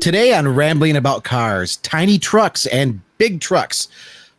Today on Rambling About Cars, tiny trucks and big trucks.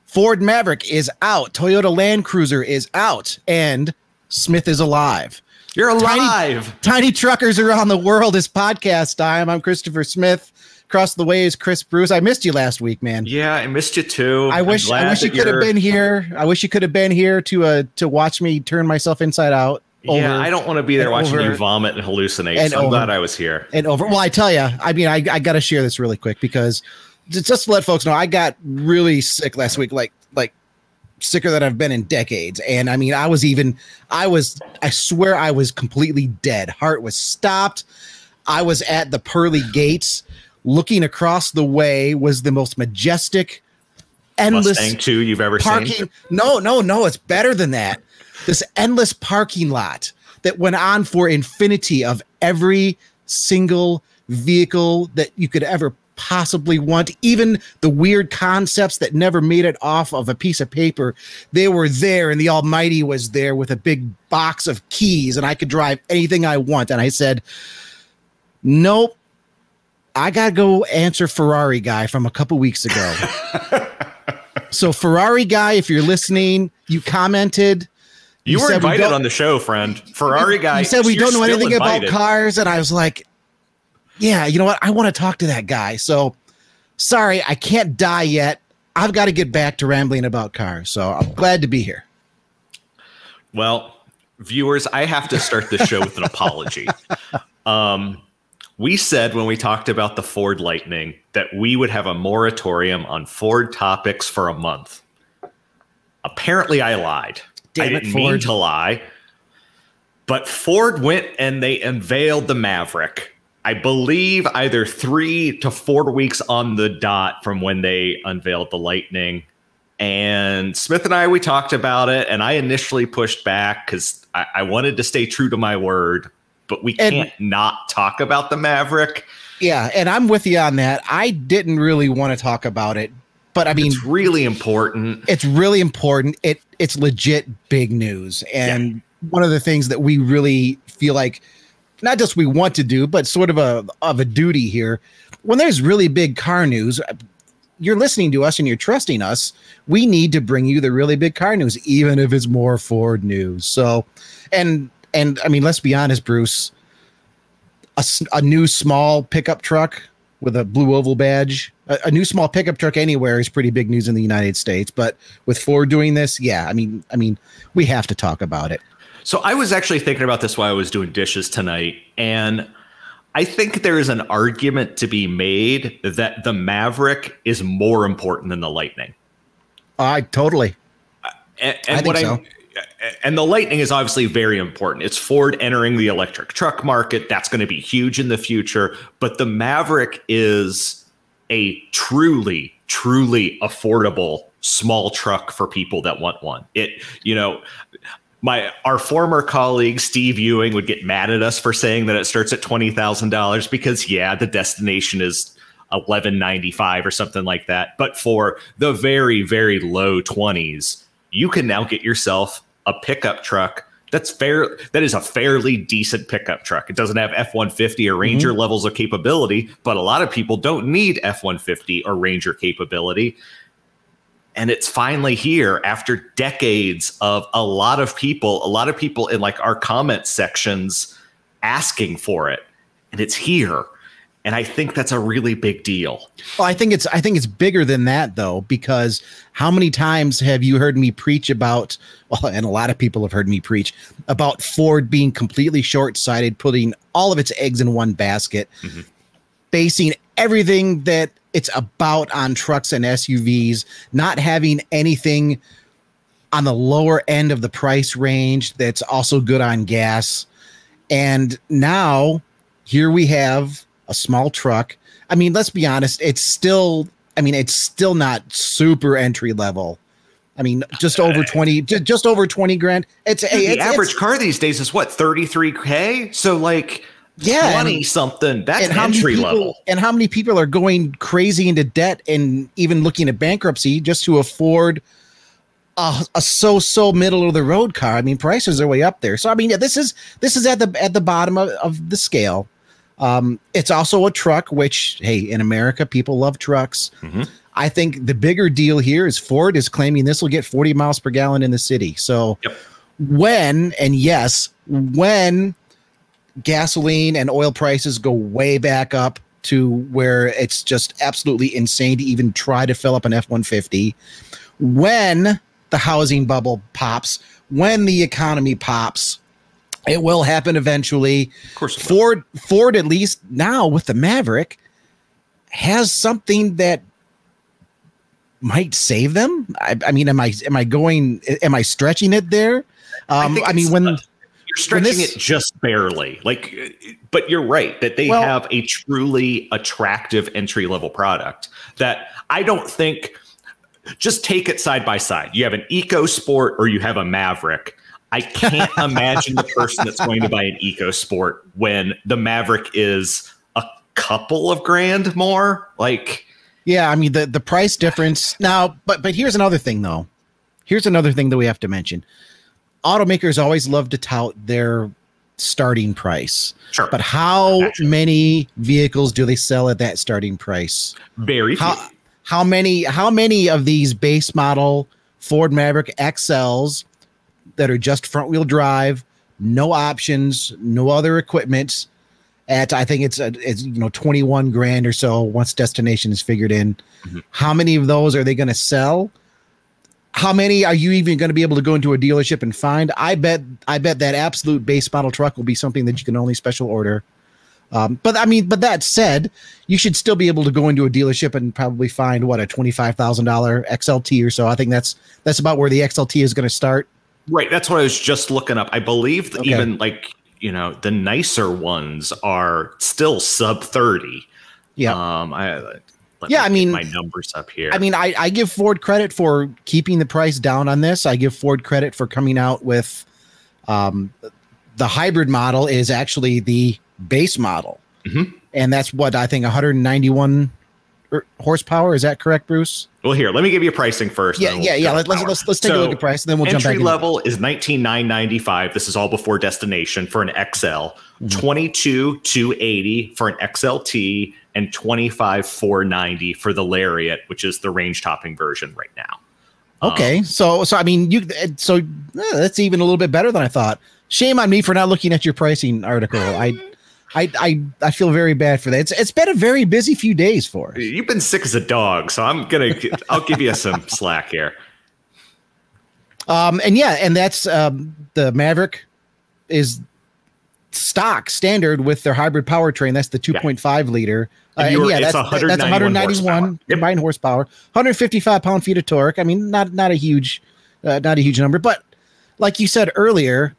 Ford Maverick is out, Toyota Land Cruiser is out, and Smith is alive. You're alive. Tiny, tiny truckers around the world is podcast time. I'm Christopher Smith. Across the way is Chris Bruce. I missed you last week, man. Yeah, I missed you too. I wish I wish you could have been here. I wish you could have been here to uh to watch me turn myself inside out. Over, yeah, I don't want to be there watching you vomit and hallucinate. And so I'm over, glad I was here. And over. Well, I tell you, I mean, I, I got to share this really quick because just to let folks know, I got really sick last week, like like sicker than I've been in decades. And I mean, I was even, I was, I swear, I was completely dead. Heart was stopped. I was at the pearly gates, looking across the way. Was the most majestic, endless Mustang two you've ever parking. seen. No, no, no. It's better than that this endless parking lot that went on for infinity of every single vehicle that you could ever possibly want. Even the weird concepts that never made it off of a piece of paper they were there and the almighty was there with a big box of keys and i could drive anything i want. And i said nope i gotta go answer ferrari guy from a couple weeks ago. So ferrari guy if you're listening you commented you, you were invited we on the show, friend. Ferrari guy. You said we don't know anything invited. about cars, and I was like, "Yeah, you know what? I want to talk to that guy." So, sorry, I can't die yet. I've got to get back to rambling about cars. So I'm glad to be here. Well, viewers, I have to start the show with an apology. Um, we said when we talked about the Ford Lightning that we would have a moratorium on Ford topics for a month. Apparently, I lied. Damn I didn't mean to lie. But Ford went and they unveiled the Maverick. I believe either three to four weeks on the dot from when they unveiled the Lightning. And Smith and I, we talked about it, and I initially pushed back because I, I, wanted to stay true to my word, but we and, can't not talk about the Maverick. Yeah, and I'm with you on that. I didn't really want to talk about it but I mean, it's really important. It's really important. It it's legit big news, and yeah. one of the things that we really feel like, not just we want to do, but sort of a of a duty here. When there's really big car news, you're listening to us and you're trusting us. We need to bring you the really big car news, even if it's more Ford news. So, and and I mean, let's be honest, Bruce. A, a new small pickup truck with a blue oval badge. A, a, new small pickup truck anywhere is pretty big news in the United States, but with Ford doing this, yeah, I mean, I mean, we have to talk about it. So I was actually thinking about this while I was doing dishes tonight, and I think there is an argument to be made that the Maverick is more important than the Lightning. I totally. And, and I what I so and the Lightning is obviously very important. It's Ford entering the electric truck market. That's going to be huge in the future. But the Maverick is a truly, truly affordable small truck for people that want one. It, you know, my our former colleague Steve Ewing would get mad at us for saying that it starts at twenty thousand dollars because yeah, the destination is eleven ninety five or something like that. But for the very, very low twenties, you can now get yourself a pickup truck that's fair that is a fairly decent pickup truck. It doesn't have f-150 or ranger mm-hmm. levels of capability but a lot of people don't need f-150 or ranger capability. And it's finally here after decades of a lot of people a lot of people in like our comment sections asking for it. And it's here and I think that's a really big deal. Well, I think it's I think it's bigger than that though, because how many times have you heard me preach about well, and a lot of people have heard me preach about Ford being completely short-sighted, putting all of its eggs in one basket, mm-hmm. basing everything that it's about on trucks and SUVs, not having anything on the lower end of the price range that's also good on gas. And now here we have a small truck. I mean, let's be honest, it's still I mean, it's still not super entry level. I mean, just uh, over 20 just over 20 grand. It's, Dude, the it's, average it's, car these days is what 33k? So like yeah, 20 and, something. That's entry people, level. And how many people are going crazy into debt and even looking at bankruptcy just to afford a, a so so middle of the road car? I mean, prices are way up there. So I mean, yeah, this is this is at the at the bottom of, of the scale. Um, it's also a truck, which hey, in America, people love trucks. Mm-hmm. I think the bigger deal here is Ford is claiming this will get 40 miles per gallon in the city. So yep. when and yes, when gasoline and oil prices go way back up to where it's just absolutely insane to even try to fill up an F 150. When the housing bubble pops, when the economy pops, it will happen eventually. Of course, Ford, Ford, at least now with the Maverick, has something that might save them. I, I mean, am I am I going? Am I stretching it there? Um, I, I mean, when. Uh, you're stretching this, it just barely. Like, but you're right that they well, have a truly attractive entry level product that I don't think. Just take it side by side. You have an EcoSport or you have a Maverick. I can't imagine the person that's going to buy an EcoSport when the Maverick is a couple of grand more. Like, yeah, I mean the the price difference now. But but here's another thing though. Here's another thing that we have to mention automakers always love to tout their starting price. Sure. But how many vehicles do they sell at that starting price? Very how, few. How many how many of these base model Ford Maverick XLs that are just front wheel drive, no options, no other equipment at I think it's a, it's you know 21 grand or so once destination is figured in. Mm-hmm. How many of those are they going to sell? how many are you even going to be able to go into a dealership and find? I bet I bet that absolute base model truck will be something that you can only special order. Um, but I mean, but that said, you should still be able to go into a dealership and probably find what a twenty five thousand dollar XLT or so. I think that's that's about where the XLT is going to start. Right. That's what I was just looking up. I believe okay. even like you know the nicer ones are still sub thirty. Yeah. Um. I let yeah, I mean, my numbers up here. I mean, I, I give Ford credit for keeping the price down on this. I give Ford credit for coming out with um, the hybrid model is actually the base model, mm-hmm. and that's what I think 191 er, horsepower. Is that correct, Bruce? Well, here, let me give you pricing first. Yeah, yeah, yeah. Let's, let's, let's let's take so, a look at price, and then we'll jump back. Entry level is nineteen nine ninety five. This is all before destination for an XL. Mm-hmm. Twenty two two eighty for an XLT, and 25 490 for the Lariat, which is the range topping version right now. Okay, um, so so I mean you so eh, that's even a little bit better than I thought. Shame on me for not looking at your pricing article. I I I I feel very bad for that. It's it's been a very busy few days for us. You've been sick as a dog, so I'm gonna I'll give you some slack here. Um and yeah, and that's um the Maverick is stock standard with their hybrid powertrain. That's the 2.5 yeah. liter. Uh, and yeah, that's, that's 191 horsepower. combined yep. horsepower, 155 pound feet of torque. I mean, not not a huge, uh, not a huge number, but like you said earlier,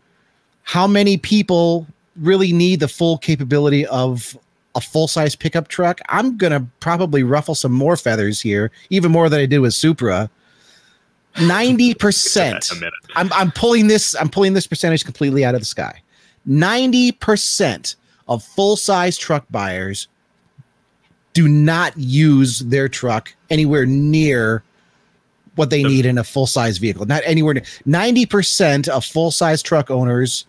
how many people really need the full capability of a full size pickup truck? I'm gonna probably ruffle some more feathers here, even more than I did with Supra. Ninety percent. I'm I'm pulling this. I'm pulling this percentage completely out of the sky. 90% of full size truck buyers do not use their truck anywhere near what they need in a full size vehicle. Not anywhere near 90% of full size truck owners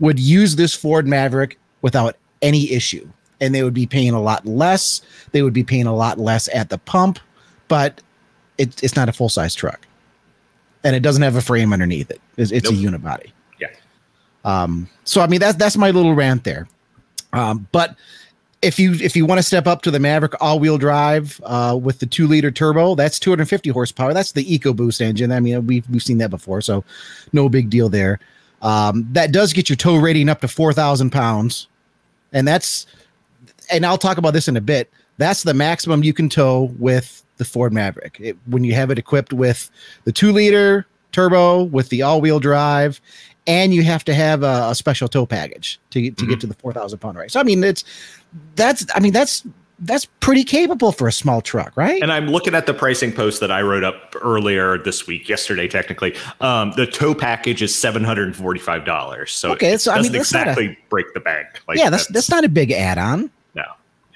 would use this Ford Maverick without any issue. And they would be paying a lot less. They would be paying a lot less at the pump, but it, it's not a full size truck. And it doesn't have a frame underneath it. It's, it's nope. a unibody. Um, so I mean that's that's my little rant there. Um, but if you if you want to step up to the Maverick all-wheel drive uh, with the two-liter turbo, that's 250 horsepower. That's the EcoBoost engine. I mean, we've we've seen that before, so no big deal there. Um, that does get your tow rating up to 4,000 pounds, and that's and I'll talk about this in a bit. That's the maximum you can tow with the Ford Maverick it, when you have it equipped with the two-liter turbo with the all-wheel drive and you have to have a, a special tow package to, to mm-hmm. get to the 4,000 pound race. So, I mean, it's that's, I mean, that's, that's pretty capable for a small truck, right? And I'm looking at the pricing post that I wrote up earlier this week, yesterday, technically. Um, the tow package is seven hundred and forty-five dollars. So okay, so I mean, that's exactly a, break the bank. Like yeah, that's, that's, that's not a big add-on. No,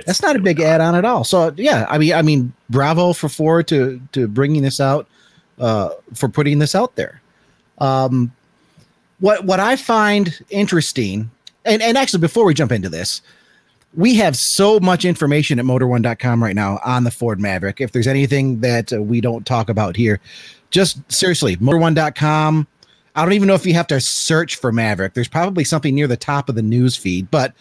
that's not a big not. add-on at all. So yeah, I mean, I mean, bravo for Ford to to bringing this out, uh, for putting this out there. Um, what what I find interesting, and and actually before we jump into this, we have so much information at motor1.com right now on the Ford Maverick. If there's anything that uh, we don't talk about here, just seriously, motor1.com. I don't even know if you have to search for Maverick. There's probably something near the top of the news feed, but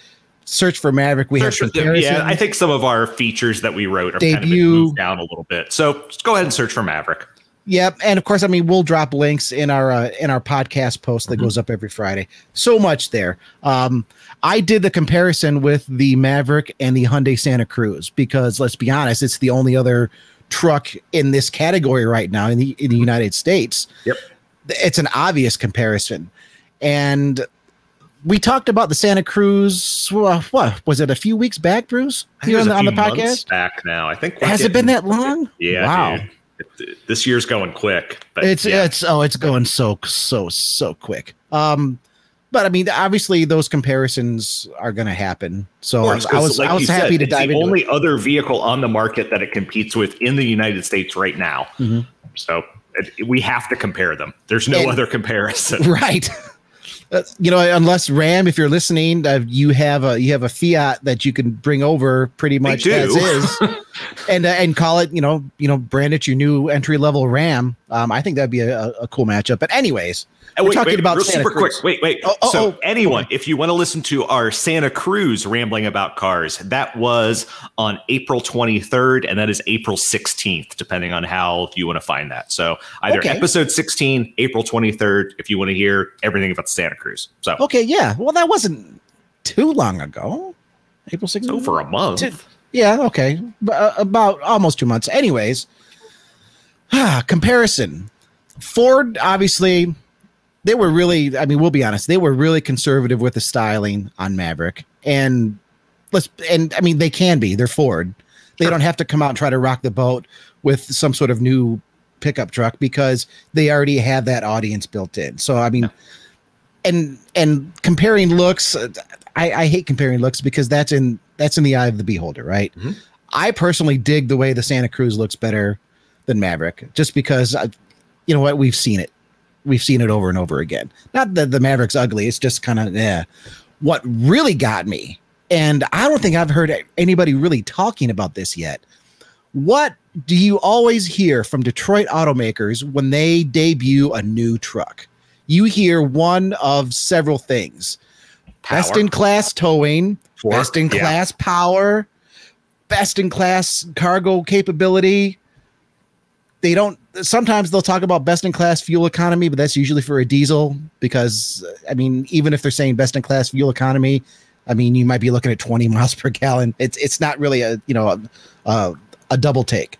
search for Maverick. We search have comparison. Yeah, I think some of our features that we wrote are debut, kind of moved down a little bit. So just go ahead and search for Maverick. Yep, and of course, I mean, we'll drop links in our uh, in our podcast post that mm-hmm. goes up every Friday. So much there. Um, I did the comparison with the Maverick and the Hyundai Santa Cruz because let's be honest, it's the only other truck in this category right now in the in the United States. Yep, it's an obvious comparison, and we talked about the Santa Cruz. What was it? A few weeks back, Bruce? Here on the, on the podcast. Back now, I think. Has it been that long? Yeah. Wow. This year's going quick. But it's yeah. it's oh, it's going so so so quick. Um, but I mean, obviously, those comparisons are going to happen. So course, I was like I was happy said, to dive the only it. other vehicle on the market that it competes with in the United States right now. Mm-hmm. So it, we have to compare them. There's no and, other comparison, right? you know, unless Ram, if you're listening, uh, you have a you have a Fiat that you can bring over pretty much as is, and uh, and call it, you know, you know, brand it your new entry level Ram. Um, I think that'd be a, a cool matchup. But anyways, we're wait, talking wait, about super Cruz. quick. Wait, wait. Oh, oh, so, oh, anyone, if you want to listen to our Santa Cruz rambling about cars, that was on April 23rd, and that is April 16th, depending on how you want to find that. So, either okay. episode 16, April 23rd, if you want to hear everything about Santa Cruz. So, okay, yeah. Well, that wasn't too long ago. April 16th. Over a month. Two, yeah. Okay. Uh, about almost two months. Anyways, comparison. Ford obviously they were really i mean we'll be honest they were really conservative with the styling on maverick and let's and i mean they can be they're ford they don't have to come out and try to rock the boat with some sort of new pickup truck because they already have that audience built in so i mean and and comparing looks I, I hate comparing looks because that's in that's in the eye of the beholder right mm-hmm. i personally dig the way the santa cruz looks better than maverick just because I, you know what we've seen it we've seen it over and over again. Not that the Maverick's ugly, it's just kind of yeah. What really got me, and I don't think I've heard anybody really talking about this yet. What do you always hear from Detroit automakers when they debut a new truck? You hear one of several things. Power. Best in class towing, best in class yeah. power, best in class cargo capability, they don't sometimes they'll talk about best in class fuel economy but that's usually for a diesel because uh, i mean even if they're saying best in class fuel economy i mean you might be looking at 20 miles per gallon. It's it's not really a you know a, a, a double take.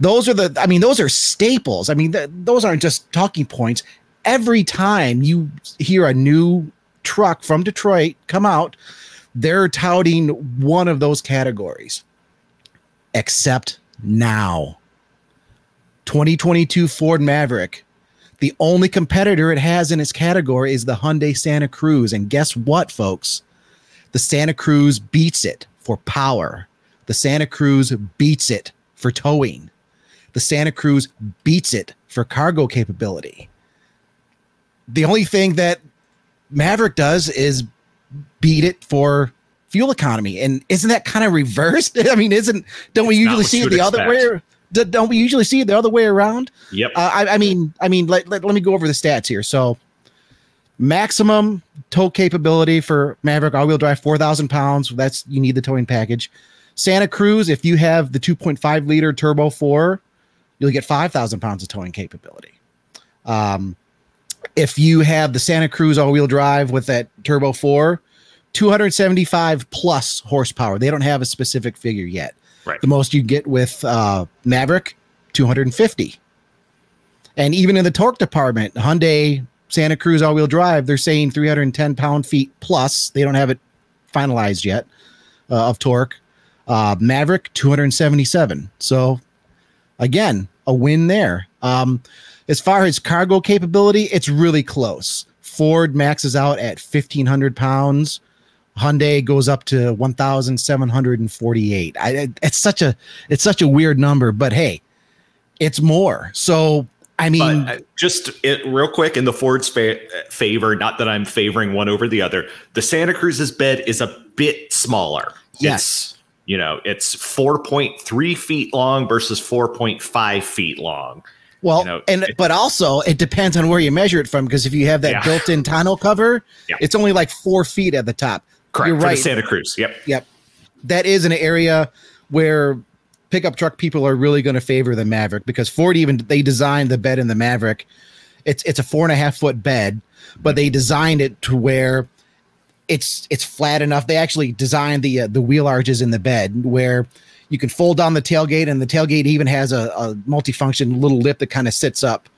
Those are the i mean those are staples. I mean th- those aren't just talking points. Every time you hear a new truck from detroit come out they're touting one of those categories except now 2022 Ford Maverick. The only competitor it has in its category is the Hyundai Santa Cruz. And guess what, folks? The Santa Cruz beats it for power. The Santa Cruz beats it for towing. The Santa Cruz beats it for cargo capability. The only thing that Maverick does is beat it for fuel economy. And isn't that kind of reversed? I mean, isn't don't we usually see it the expect. other way? don't we usually see it the other way around? Yep. Uh, I, I, mean, I mean, let, let, let me go over the stats here. So, maximum tow capability for Maverick all-wheel drive, four thousand pounds. That's you need the towing package. Santa Cruz, if you have the 2.5 liter turbo four, you'll get 5,000 pounds of towing capability. Um, if you have the Santa Cruz all-wheel drive with that turbo four, 275 plus horsepower. They don't have a specific figure yet. Right. The most you get with uh, Maverick, 250. And even in the torque department, Hyundai Santa Cruz all wheel drive, they're saying 310 pound feet plus. They don't have it finalized yet uh, of torque. Uh, Maverick, 277. So again, a win there. Um, as far as cargo capability, it's really close. Ford maxes out at 1,500 pounds. Hyundai goes up to 1,748. I, it's such a it's such a weird number, but hey, it's more. So I mean, but uh, just it, real quick in the Ford's fa- favor, not that I'm favoring one over the other. The Santa Cruz's bed is a bit smaller. Yes. It's, you know, it's 4.3 feet long versus 4.5 feet long. Well, you know, and it, but also it depends on where you measure it from because if you have that Yeah. built-in tonneau cover, Yeah. it's only like four feet at the top. Correct You're right. Santa Cruz. Yep. Yep. That is an area where pickup truck people are really going to favor the Maverick because Ford even they designed the bed in the Maverick. It's it's a four and a half foot bed, but they designed it to where it's it's flat enough. They actually designed the uh, the wheel arches in the bed where you can fold down the tailgate, and the tailgate even has a, a multifunction little lip that kind of sits up.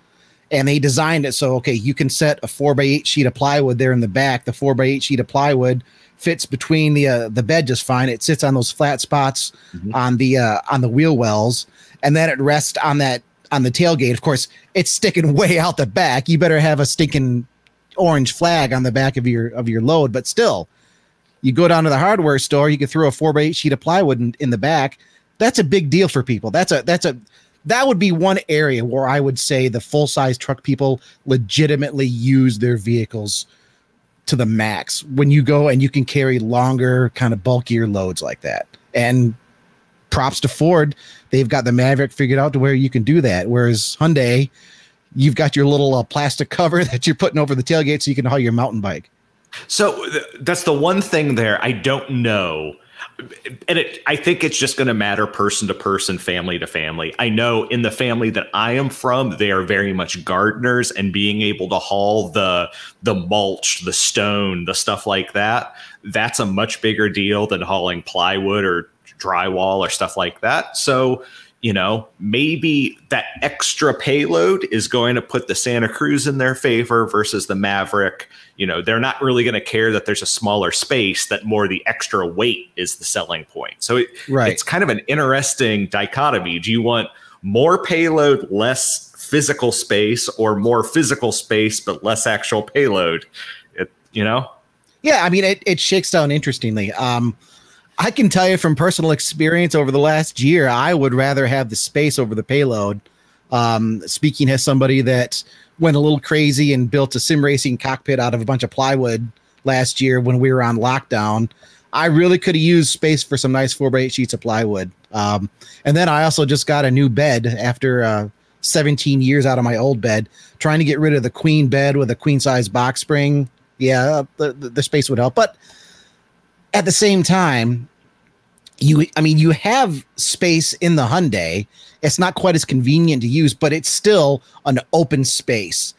And they designed it so okay, you can set a four by eight sheet of plywood there in the back. The four by eight sheet of plywood fits between the uh, the bed just fine. It sits on those flat spots Mhm. on the uh, on the wheel wells, and then it rests on that on the tailgate. Of course, it's sticking way out the back. You better have a stinking orange flag on the back of your of your load, but still, you go down to the hardware store, you can throw a four by eight sheet of plywood in, in the back. That's a big deal for people. That's a that's a that would be one area where I would say the full size truck people legitimately use their vehicles to the max when you go and you can carry longer, kind of bulkier loads like that. And props to Ford, they've got the Maverick figured out to where you can do that. Whereas Hyundai, you've got your little uh, plastic cover that you're putting over the tailgate so you can haul your mountain bike. So th- that's the one thing there I don't know. And it, I think it's just going to matter person to person, family to family. I know in the family that I am from, they are very much gardeners, and being able to haul the the mulch, the stone, the stuff like that, that's a much bigger deal than hauling plywood or drywall or stuff like that. So you know, maybe that extra payload is going to put the Santa Cruz in their favor versus the Maverick. You know, they're not really going to care that there's a smaller space, that more the extra weight is the selling point. So it, Right. it's kind of an interesting dichotomy. Do you want more payload, less physical space, or more physical space, but less actual payload? It, you know? Yeah, I mean it, it shakes down interestingly. Um I can tell you from personal experience over the last year, I would rather have the space over the payload. Um, speaking as somebody that went a little crazy and built a sim racing cockpit out of a bunch of plywood last year when we were on lockdown, I really could have used space for some nice four by eight sheets of plywood. Um, and then I also just got a new bed after uh, 17 years out of my old bed, trying to get rid of the queen bed with a queen size box spring. Yeah, the, the, the space would help. But at the same time, you I mean you have space in the Hyundai. It's not quite as convenient to use, but it's still an open space.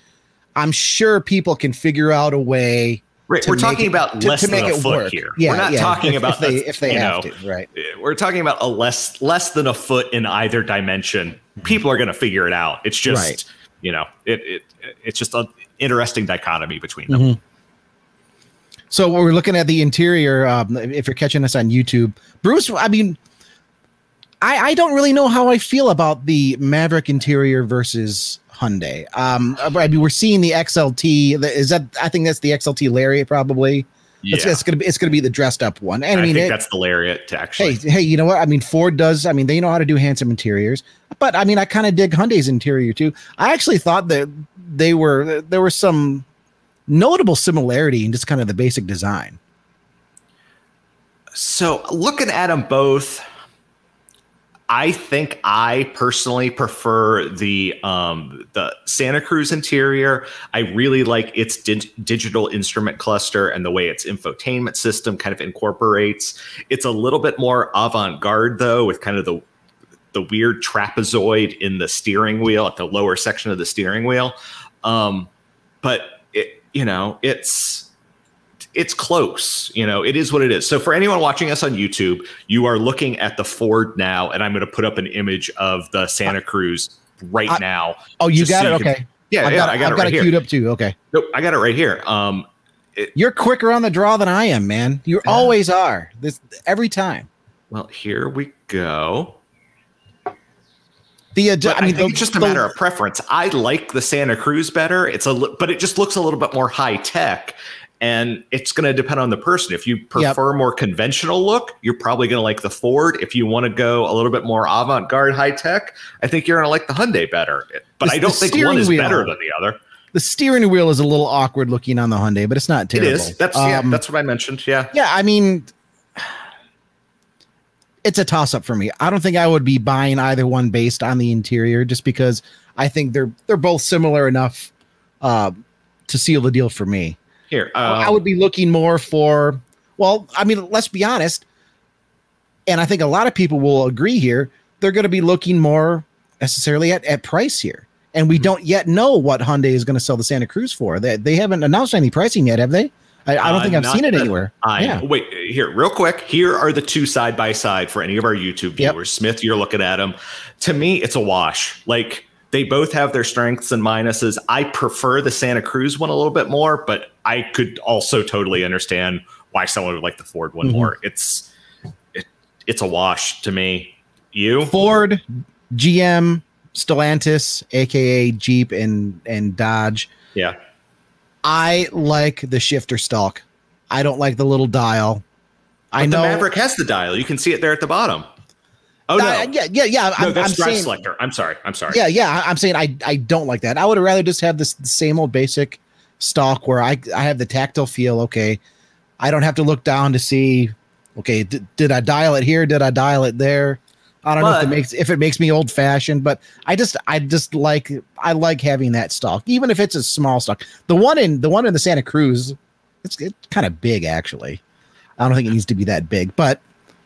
I'm sure people can figure out a way. Right, to we're talking it- about to- less to than make a it foot work. here. Yeah, we're not yeah, talking if- about if they the- if they have know, to, right? we're talking about a less less than a foot in either dimension. People are going to figure it out. It's just Right. you know it, it it's just an interesting dichotomy between them. Mhm. So we're looking at the interior. Um, if you're catching us on YouTube, Bruce, I mean, I, I don't really know how I feel about the Maverick interior versus Hyundai. Um, I mean, we're seeing the XLT. Is that? I think that's the XLT Lariat, probably. Yeah, It's, it's gonna be. It's gonna be the dressed up one. And I, I mean, think it- that's the lariat to actually. hey, hey, you know what? I mean, Ford does. I mean, they know how to do handsome interiors. But I mean, I kind of dig Hyundai's interior too. I actually thought that they were there were some notable similarity in just kind of the basic design. So looking at them both, I think I personally prefer the um, the Santa Cruz interior. I really like its di- digital instrument cluster and the way its infotainment system kind of incorporates. It's a little bit more avant garde though, with kind of the the weird trapezoid in the steering wheel at the lower section of the steering wheel. Um, but you know, it's it's close. You know, it is what it is. So for anyone watching us on YouTube, you are looking at the Ford now, and I'm going to put up an image of the Santa Cruz right I- now. Oh, you got so it. you can- Okay. Yeah, I've yeah, got, I got I've it got right it here. queued up too. Okay. Nope, I got it right here. Um, You're quicker on the draw than I am, man. You Yeah. always are. This every time. well, here we go. The uh, I mean, think the- it's just a the- matter of preference. I like the Santa Cruz better. It's a, but it just looks a little bit more high tech, and it's going to depend on the person. If you prefer more conventional look, you're probably going to like the Ford. If you want to go a little bit more avant garde, high tech, I think you're going to like the Hyundai better. But The- I don't think one is wheel. better than the other. the steering wheel is a little awkward looking on the Hyundai, but it's not It terrible. is. That's yeah. Um, That's what I mentioned. Yeah. yeah. I mean, it's a toss up for me. I don't think I would be buying either one based on the interior, just because I think they're they're both similar enough uh, to seal the deal for me. Here, um, I would be looking more for. Well, I mean, let's be honest, and I think a lot of people will agree here. They're going to be looking more necessarily at, at price here, and we mm-hmm. don't yet know what Hyundai is going to sell the Santa Cruz for. They they haven't announced any pricing yet, have they? I, I don't uh, think I've seen it anywhere. I yeah. wait here, real quick. Here are the two side by side for any of our YouTube viewers. Yep. Smith, you're looking at them. To me, it's a wash. Like they both have their strengths and minuses. I prefer the Santa Cruz one a little bit more, but I could also totally understand why someone would like the Ford one mm-hmm. more. It's it, it's a wash to me. You Ford, GM, Stellantis, aka Jeep and and Dodge. Yeah. I like the shifter stalk. I don't like the little dial. But I know the Maverick has the dial. You can see it there at the bottom. Oh no! Uh, yeah, yeah, yeah. No, I'm, that's I'm drive saying, selector. I'm sorry. I'm sorry. Yeah, yeah. I'm saying I I don't like that. I would rather just have this same old basic stock where I I have the tactile feel. Okay, I don't have to look down to see. Okay, d- did I dial it here? Did I dial it there? I don't but, know if it makes if it makes me old fashioned, but I just I just like I like having that stock, even if it's a small stock. The one in the one in the Santa Cruz, it's, it's kind of big actually. I don't think it needs to be that big, but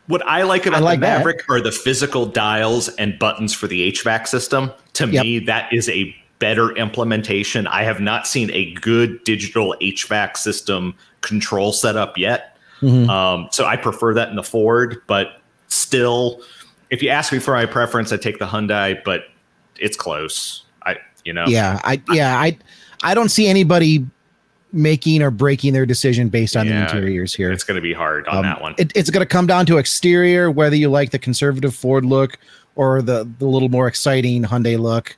what I like about I like the Maverick that. are the physical dials and buttons for the HVAC system. To yep. me, that is a better implementation. I have not seen a good digital HVAC system control setup yet. Mm-hmm. Um, so I prefer that in the Ford, but still if you ask me for my preference, I take the Hyundai, but it's close. I you know. Yeah, I yeah I I don't see anybody making or breaking their decision based on yeah, the interiors here. It's going to be hard on um, that one. It, it's going to come down to exterior, whether you like the conservative Ford look or the the little more exciting Hyundai look.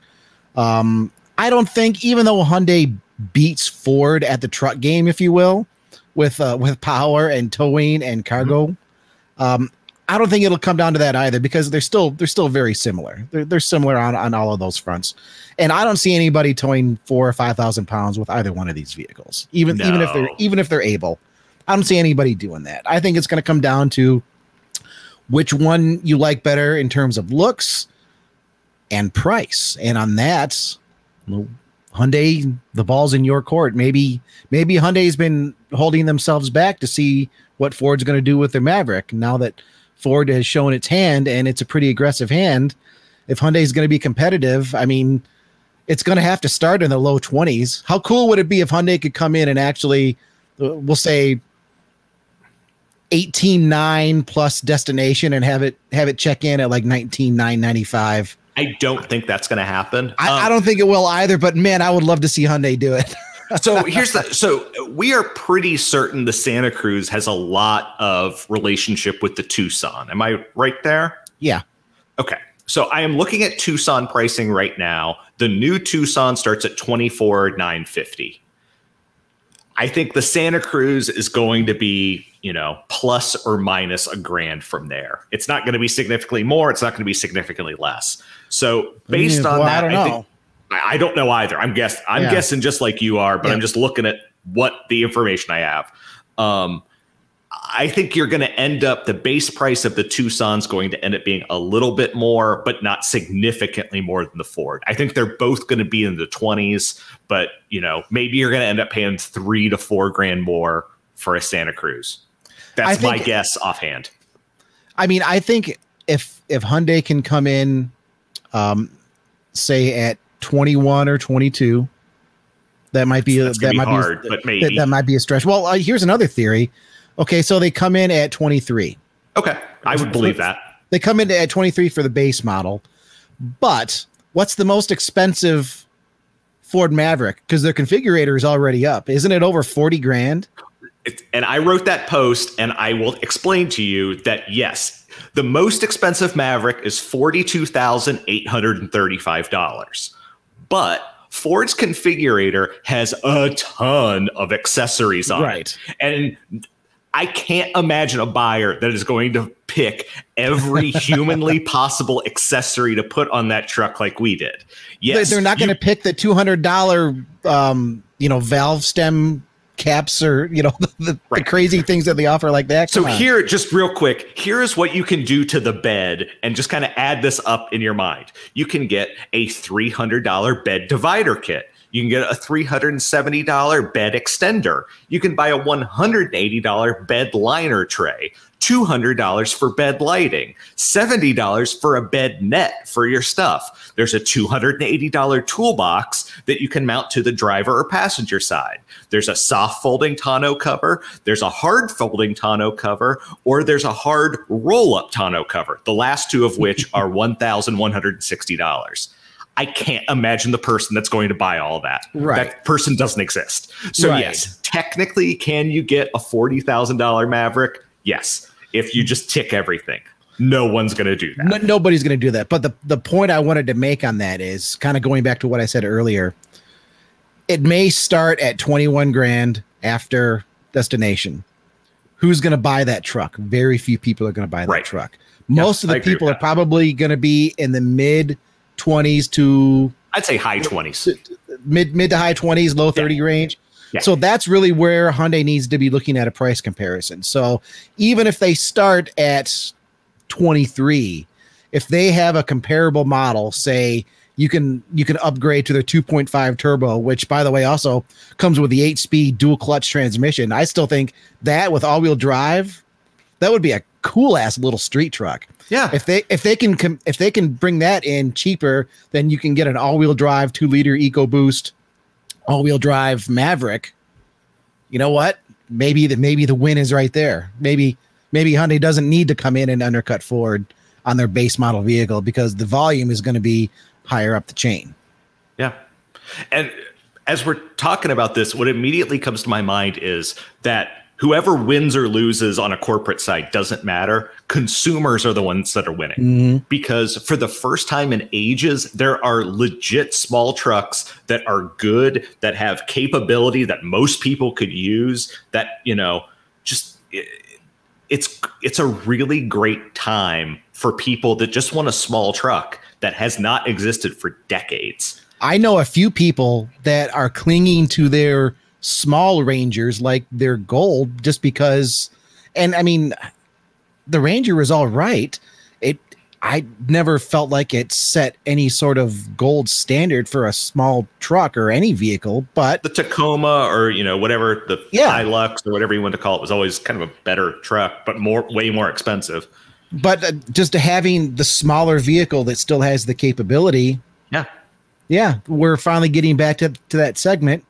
Um, I don't think, even though Hyundai beats Ford at the truck game, if you will, with uh, with power and towing and cargo, mm-hmm. um, I don't think it'll come down to that either because they're still they're still very similar. They're they're similar on, on all of those fronts, and I don't see anybody towing four or five thousand pounds with either one of these vehicles, even no. even if they're even if they're able. I don't see anybody doing that. I think it's going to come down to which one you like better in terms of looks and price, and on that, well, Hyundai, the ball's in your court. Maybe maybe Hyundai's been holding themselves back to see what Ford's going to do with their Maverick now that Ford has shown its hand, and it's a pretty aggressive hand. If Hyundai is going to be competitive, I mean, it's going to have to start in the low 20s. How cool would it be if Hyundai could come in and actually, uh, we'll say, 18.9 plus destination and have it have it check in at like 19.995? I don't think that's going to happen. I, um, I don't think it will either, but man, I would love to see Hyundai do it. so here's the so we are pretty certain the Santa Cruz has a lot of relationship with the Tucson. Am I right there? Yeah. Okay. So I am looking at Tucson pricing right now. The new Tucson starts at 24,950. I think the Santa Cruz is going to be, you know, plus or minus a grand from there. It's not going to be significantly more. It's not going to be significantly less. So based on well, that, I don't know. I think, I don't know either. I'm guess I'm yeah. guessing just like you are, but yeah. I'm just looking at what the information I have. Um, I think you're going to end up the base price of the Tucson's going to end up being a little bit more, but not significantly more than the Ford. I think they're both going to be in the 20s, but you know, maybe you're going to end up paying three to four grand more for a Santa Cruz. That's think, my guess offhand. I mean, I think if if Hyundai can come in, um, say at 21 or 22. That might be a, that might hard, be a, but maybe. That, that, might be a stretch. Well, uh, here's another theory. Okay, so they come in at 23. Okay, I would believe that. They come in at 23 for the base model. But what's the most expensive Ford Maverick? Because their configurator is already up. Isn't it over 40 grand? It, and I wrote that post, and I will explain to you that yes, the most expensive Maverick is $42,835 but Ford's configurator has a ton of accessories on right. it. And I can't imagine a buyer that is going to pick every humanly possible accessory to put on that truck like we did. Yes, they're not going to pick the two hundred dollar, um, you know, valve stem caps or you know the, the, right. the crazy things that they offer like that. Come so on. here, just real quick, here is what you can do to the bed, and just kind of add this up in your mind. You can get a three hundred dollar bed divider kit. You can get a $370 bed extender. You can buy a $180 bed liner tray. $200 for bed lighting, $70 for a bed net for your stuff. There's a $280 toolbox that you can mount to the driver or passenger side. There's a soft folding tonneau cover, there's a hard folding tonneau cover, or there's a hard roll up tonneau cover, the last two of which are $1,160. I can't imagine the person that's going to buy all that. Right. That person doesn't exist. So, right. yes, technically, can you get a $40,000 Maverick? Yes if you just tick everything. No one's going to do that. No, nobody's going to do that. But the, the point I wanted to make on that is kind of going back to what I said earlier. It may start at 21 grand after destination. Who's going to buy that truck? Very few people are going to buy that right. truck. Most yeah, of the people are probably going to be in the mid 20s to I'd say high 20s. Mid mid to high 20s, low 30 yeah. range. So that's really where Hyundai needs to be looking at a price comparison. So even if they start at 23, if they have a comparable model, say you can you can upgrade to their 2.5 turbo, which by the way also comes with the 8-speed dual clutch transmission. I still think that with all-wheel drive, that would be a cool ass little street truck. Yeah. If they if they can com- if they can bring that in cheaper, then you can get an all-wheel drive 2 liter EcoBoost all-wheel drive Maverick, you know what? Maybe the maybe the win is right there. Maybe maybe Hyundai doesn't need to come in and undercut Ford on their base model vehicle because the volume is going to be higher up the chain. Yeah. And as we're talking about this, what immediately comes to my mind is that whoever wins or loses on a corporate side doesn't matter. Consumers are the ones that are winning mm-hmm. because for the first time in ages, there are legit small trucks that are good, that have capability that most people could use. That you know, just it's it's a really great time for people that just want a small truck that has not existed for decades. I know a few people that are clinging to their small Rangers like their gold just because. And I mean, the Ranger was all right. It I never felt like it set any sort of gold standard for a small truck or any vehicle, but the Tacoma or you know whatever the yeah. Hilux or whatever you want to call it was always kind of a better truck, but more way more expensive. But uh, just having the smaller vehicle that still has the capability, yeah, yeah, we're finally getting back to to that segment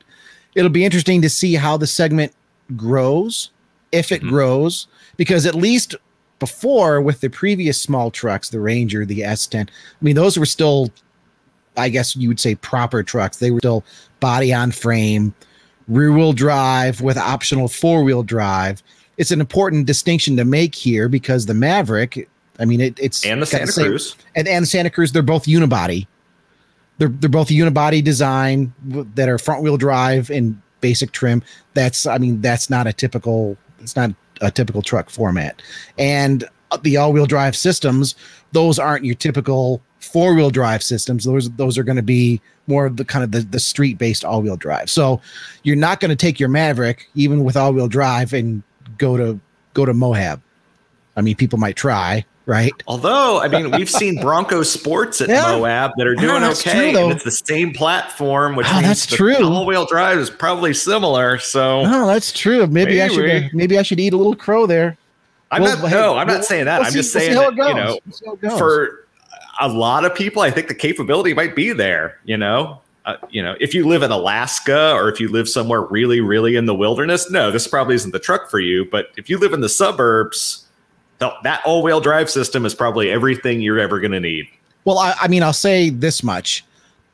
it'll be interesting to see how the segment grows, if it mm-hmm. grows, because at least before with the previous small trucks, the Ranger, the S10, I mean, those were still, I guess you would say, proper trucks. They were still body on frame, rear wheel drive with optional four wheel drive. It's an important distinction to make here because the Maverick, I mean, it, it's and the Santa the same, Cruz and, and the Santa Cruz, they're both unibody. They're they're both unibody design that are front wheel drive and basic trim. That's I mean that's not a typical it's not a typical truck format. And uh, the all wheel drive systems, those aren't your typical four wheel drive systems. Those those are going to be more of the kind of the, the street based all wheel drive. So you're not going to take your Maverick even with all wheel drive and go to go to Moab. I mean, people might try, right? Although, I mean, we've seen Bronco Sports at yeah. Moab that are doing okay, true, and it's the same platform, which oh, means that's true. All-wheel drive is probably similar. So, no, that's true. Maybe, maybe. I should uh, maybe I should eat a little crow there. I'm well, not. No, I'm not saying that. We'll I'm see, just saying that you know, for a lot of people, I think the capability might be there. You know, uh, you know, if you live in Alaska or if you live somewhere really, really in the wilderness, no, this probably isn't the truck for you. But if you live in the suburbs, that all-wheel drive system is probably everything you're ever going to need. Well, I, I, mean, I'll say this much: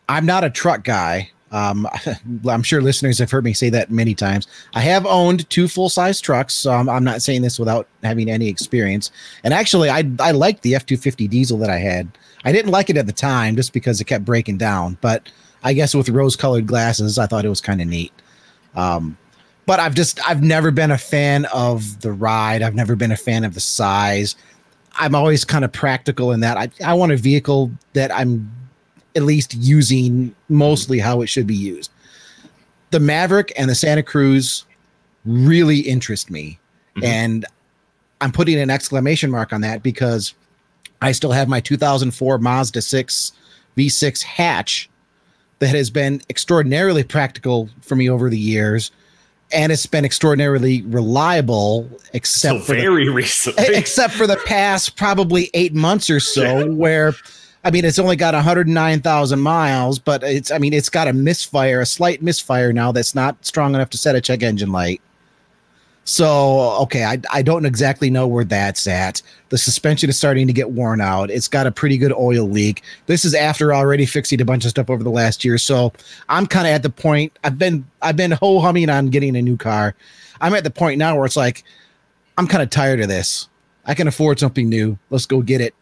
I'm not a truck guy. Um, I'm sure listeners have heard me say that many times. I have owned two full-size trucks, so I'm, I'm not saying this without having any experience. And actually, I I liked the F250 diesel that I had. I didn't like it at the time just because it kept breaking down, but I guess with rose-colored glasses, I thought it was kind of neat. Um, but I've just I've never been a fan of the ride. I've never been a fan of the size. I'm always kind of practical in that. I I want a vehicle that I'm at least using mostly how it should be used. The Maverick and the Santa Cruz really interest me. Mm-hmm. And I'm putting an exclamation mark on that because I still have my 2004 Mazda 6 V6 hatch that has been extraordinarily practical for me over the years and it's been extraordinarily reliable except so for very the, recently except for the past probably 8 months or so yeah. where I mean it's only got 109,000 miles but it's I mean it's got a misfire a slight misfire now that's not strong enough to set a check engine light so, okay, I, I don't exactly know where that's at. The suspension is starting to get worn out. It's got a pretty good oil leak. This is after already fixing a bunch of stuff over the last year. So I'm kind of at the point I've been I've been ho humming on getting a new car. I'm at the point now where it's like I'm kind of tired of this. I can afford something new. Let's go get it.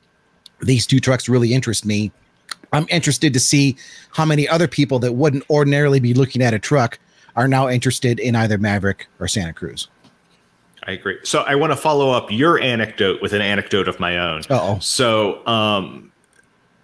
These two trucks really interest me. I'm interested to see how many other people that wouldn't ordinarily be looking at a truck are now interested in either Maverick or Santa Cruz. I agree. So I want to follow up your anecdote with an anecdote of my own. Oh, so um,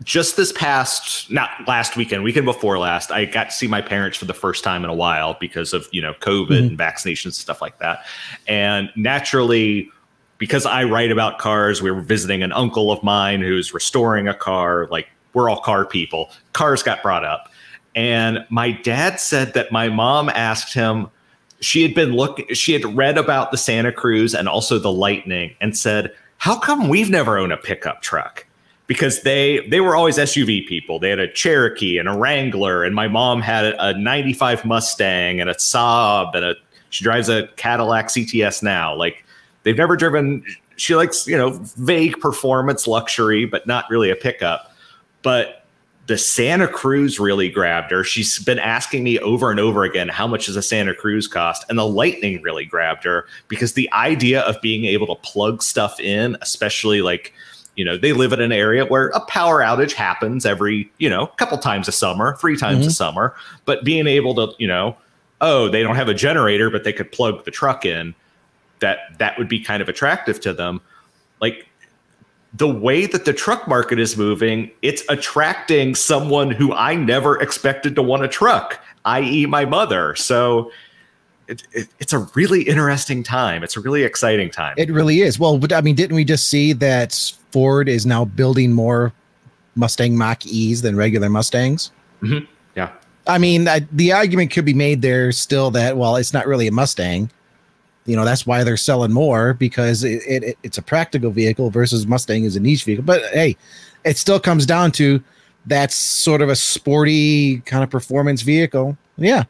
just this past, not last weekend, weekend before last, I got to see my parents for the first time in a while because of you know COVID mm-hmm. and vaccinations and stuff like that, and naturally. Because I write about cars, we were visiting an uncle of mine who's restoring a car. Like we're all car people. Cars got brought up, and my dad said that my mom asked him, she had been looking she had read about the Santa Cruz and also the Lightning and said, "How come we've never owned a pickup truck?" Because they they were always SUV people. They had a Cherokee and a Wrangler and my mom had a 95 Mustang and a Saab and a she drives a Cadillac CTS now. Like they've never driven she likes, you know, vague performance luxury but not really a pickup. But the Santa Cruz really grabbed her. She's been asking me over and over again, how much does a Santa Cruz cost? And the Lightning really grabbed her because the idea of being able to plug stuff in, especially like, you know, they live in an area where a power outage happens every, you know, couple times a summer, three times mm-hmm. a summer. But being able to, you know, oh, they don't have a generator, but they could plug the truck in, that that would be kind of attractive to them. Like the way that the truck market is moving, it's attracting someone who I never expected to want a truck, i.e., my mother. So it, it, it's a really interesting time. It's a really exciting time. It really is. Well, but I mean, didn't we just see that Ford is now building more Mustang Mach E's than regular Mustangs? Mm-hmm. Yeah. I mean, I, the argument could be made there still that, well, it's not really a Mustang you know that's why they're selling more because it, it, it's a practical vehicle versus Mustang is a niche vehicle. But hey, it still comes down to that's sort of a sporty kind of performance vehicle. Yeah.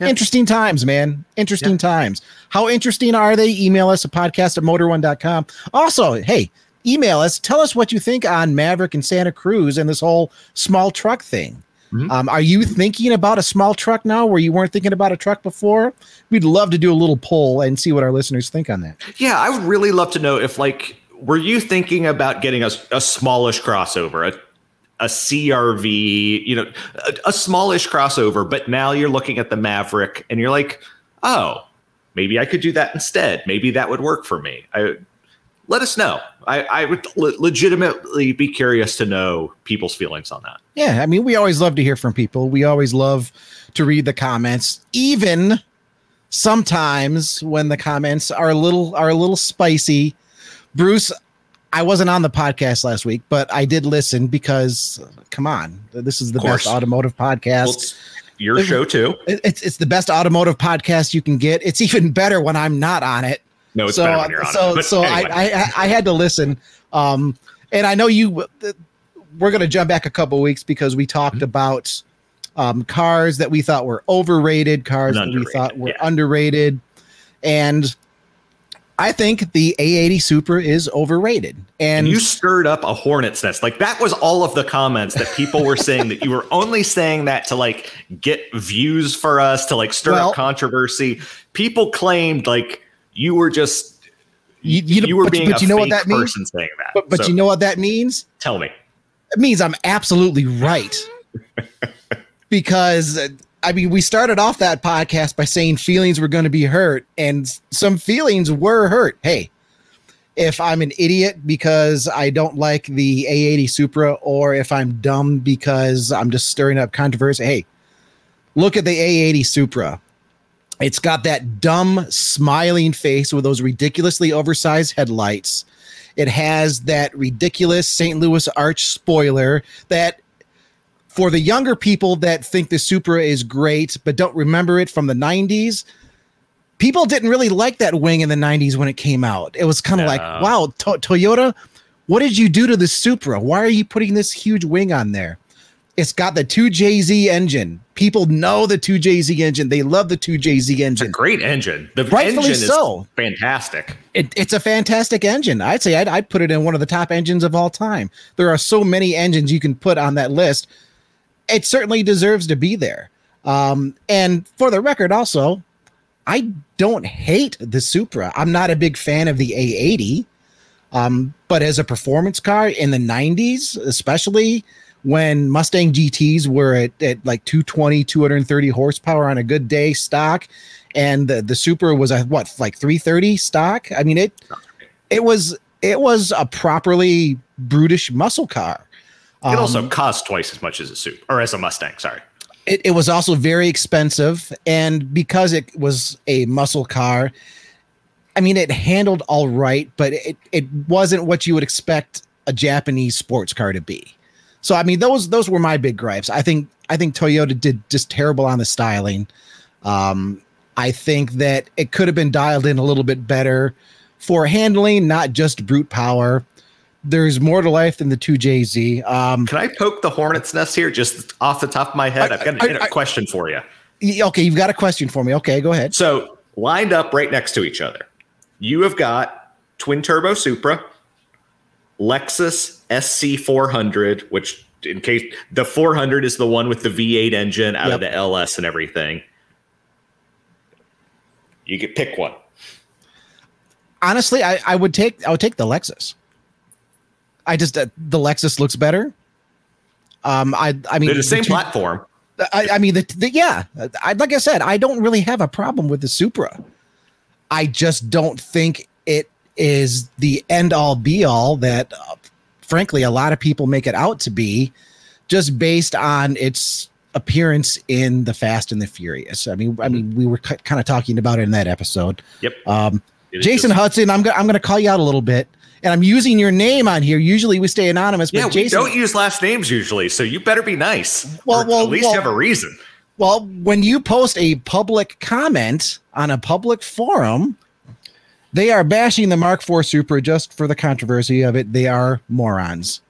Yep. Interesting times, man. Interesting yep. times. How interesting are they? Email us a podcast at motor1.com. Also, hey, email us. Tell us what you think on Maverick and Santa Cruz and this whole small truck thing. Mm-hmm. Um, are you thinking about a small truck now where you weren't thinking about a truck before? We'd love to do a little poll and see what our listeners think on that. Yeah, I would really love to know if, like, were you thinking about getting a, a smallish crossover, a, a CRV, you know, a, a smallish crossover, but now you're looking at the Maverick and you're like, oh, maybe I could do that instead. Maybe that would work for me. I, let us know. I, I would le- legitimately be curious to know people's feelings on that. Yeah, I mean, we always love to hear from people. We always love to read the comments, even sometimes when the comments are a little are a little spicy. Bruce, I wasn't on the podcast last week, but I did listen because come on, this is the best automotive podcast. Well, your show too. It's it's the best automotive podcast you can get. It's even better when I'm not on it no, it's so, better when you're on so, so anyway. I, I, I had to listen. Um, and I know you. We're going to jump back a couple weeks because we talked mm-hmm. about um, cars that we thought were overrated, cars that we thought were yeah. underrated, and I think the A80 Supra is overrated. And, and, you stirred up a hornet's nest. Like that was all of the comments that people were saying that you were only saying that to like get views for us, to like stir well, up controversy. People claimed like you were just you, you, you were but, being but you know what that means? saying that. But, but so, you know what that means? Tell me. It means I'm absolutely right. because I mean, we started off that podcast by saying feelings were going to be hurt, and some feelings were hurt. Hey, if I'm an idiot because I don't like the A80 Supra, or if I'm dumb because I'm just stirring up controversy, hey, look at the A80 Supra It's got that dumb smiling face with those ridiculously oversized headlights. It has that ridiculous St. Louis Arch spoiler that for the younger people that think the Supra is great but don't remember it from the 90s, people didn't really like that wing in the 90s when it came out. It was kind of no. like, wow, to- Toyota, what did you do to the Supra? Why are you putting this huge wing on there? It's got the 2JZ engine. People know the 2JZ engine. They love the 2JZ engine. It's a great engine. The Rightfully engine so. fantastic. It, it's a fantastic engine. I'd say I'd, I'd put it in one of the top engines of all time. There are so many engines you can put on that list. It certainly deserves to be there. Um, and for the record, also, I don't hate the Supra. I'm not a big fan of the A80. Um, but as a performance car in the 90s, especially, when Mustang GTs were at, at like 220, 230 horsepower on a good day stock, and the, the Supra was a what like 330 stock. I mean it it was it was a properly brutish muscle car. It also um, cost twice as much as a Supra or as a Mustang. Sorry. It, it was also very expensive, and because it was a muscle car, I mean, it handled all right, but it, it wasn't what you would expect a Japanese sports car to be. So I mean, those those were my big gripes. I think I think Toyota did just terrible on the styling. Um, I think that it could have been dialed in a little bit better for handling, not just brute power. There's more to life than the 2JZ. Um, Can I poke the hornet's nest here, just off the top of my head? I, have got a question for you. Okay, you've got a question for me. Okay, go ahead. So lined up right next to each other, you have got twin turbo Supra, Lexus SC400, which in case the 400 is the one with the V8 engine out yep. of the LS and everything. You could pick one. Honestly, I, I would take I would take the Lexus. I just uh, the Lexus looks better. Um, I I mean They're the same the two, platform. I, I mean the, the yeah. I like I said, I don't really have a problem with the Supra. I just don't think it is the end all be all that, uh, frankly, a lot of people make it out to be just based on its appearance in the Fast and the Furious. I mean, I mean, we were kind of talking about it in that episode. Yep. Um, Jason just- Hudson, I'm, go- I'm going to call you out a little bit. And I'm using your name on here. Usually we stay anonymous, but yeah, Jason, we don't use last names usually, so you better be nice. Well, well, at least well, you have a reason. Well, when you post a public comment on a public forum, they are bashing the Mark IV Supra just for the controversy of it. They are morons.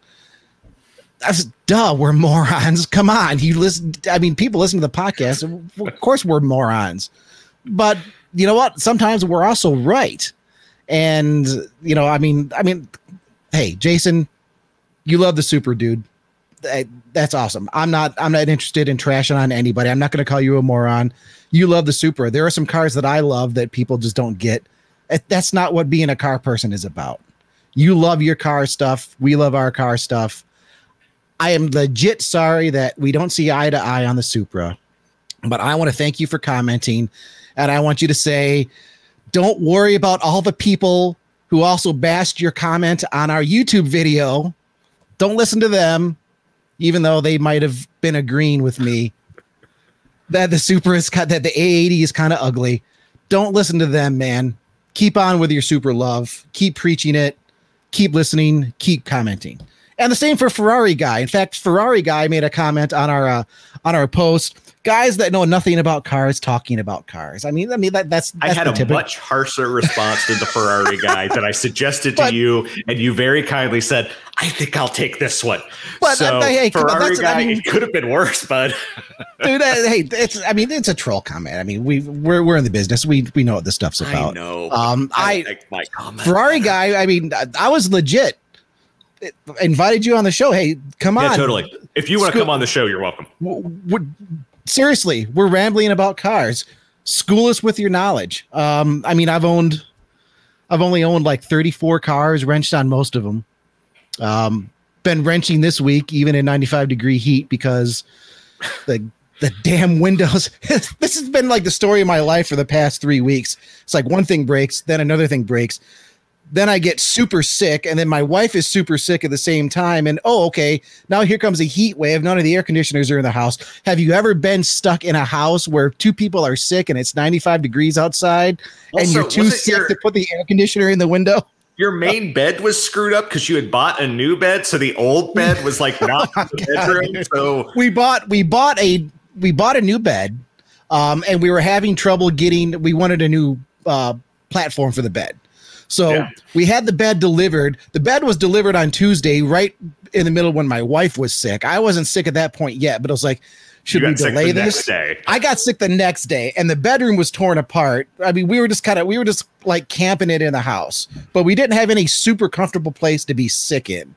That's duh, we're morons. Come on. You listen I mean, people listen to the podcast. Of course we're morons. But you know what? Sometimes we're also right. And you know, I mean, I mean, hey, Jason, you love the Supra dude. That's awesome. I'm not I'm not interested in trashing on anybody. I'm not going to call you a moron. You love the Supra. There are some cars that I love that people just don't get Eh, that's not what being a car person is about. You love your car stuff. We love our car stuff. I am legit sorry that we don't see eye to eye on the Supra, but I want to thank you for commenting. And I want you to say, don't worry about all the people who also bashed your comment on our YouTube video. Don't listen to them, even though they might have been agreeing with me that the Supra is that the A80 is kind of ugly. Don't listen to them, man keep on with your Supra love. Keep preaching it. Keep listening. Keep commenting. And the same for Ferrari guy. In fact, Ferrari guy made a comment on our uh, on our post. Guys that know nothing about cars talking about cars. I mean, I mean that that's, that's I had a typical. much harsher response to the Ferrari guy that I suggested to but, you, and you very kindly said, "I think I'll take this one." But so uh, hey, Ferrari guy, I mean, it could have been worse, but dude, uh, hey, it's I mean, it's a troll comment. I mean, we we're we're in the business. We we know what this stuff's about. I know. Um, I, I Ferrari guy. I mean, I was legit invited you on the show. Hey, come on. Yeah, totally. If you want to come on the show, you're welcome. We're, seriously, we're rambling about cars. School us with your knowledge. Um, I mean, I've owned, I've only owned like 34 cars, wrenched on most of them. Um, been wrenching this week, even in 95 degree heat, because the the damn windows. this has been like the story of my life for the past three weeks. It's like one thing breaks, then another thing breaks then I get super sick, and then my wife is super sick at the same time. And oh, okay, now here comes a heat wave. None of the air conditioners are in the house. Have you ever been stuck in a house where two people are sick and it's 95 degrees outside, and you're too sick your, to put the air conditioner in the window? Your main bed was screwed up because you had bought a new bed, so the old bed was like not oh the bedroom. So we bought we bought a we bought a new bed, um, and we were having trouble getting. We wanted a new uh, platform for the bed. So yeah. we had the bed delivered. The bed was delivered on Tuesday, right in the middle when my wife was sick. I wasn't sick at that point yet, but I was like, should we delay this? I got sick the next day, and the bedroom was torn apart. I mean, we were just kind of we were just like camping it in the house, but we didn't have any super comfortable place to be sick in.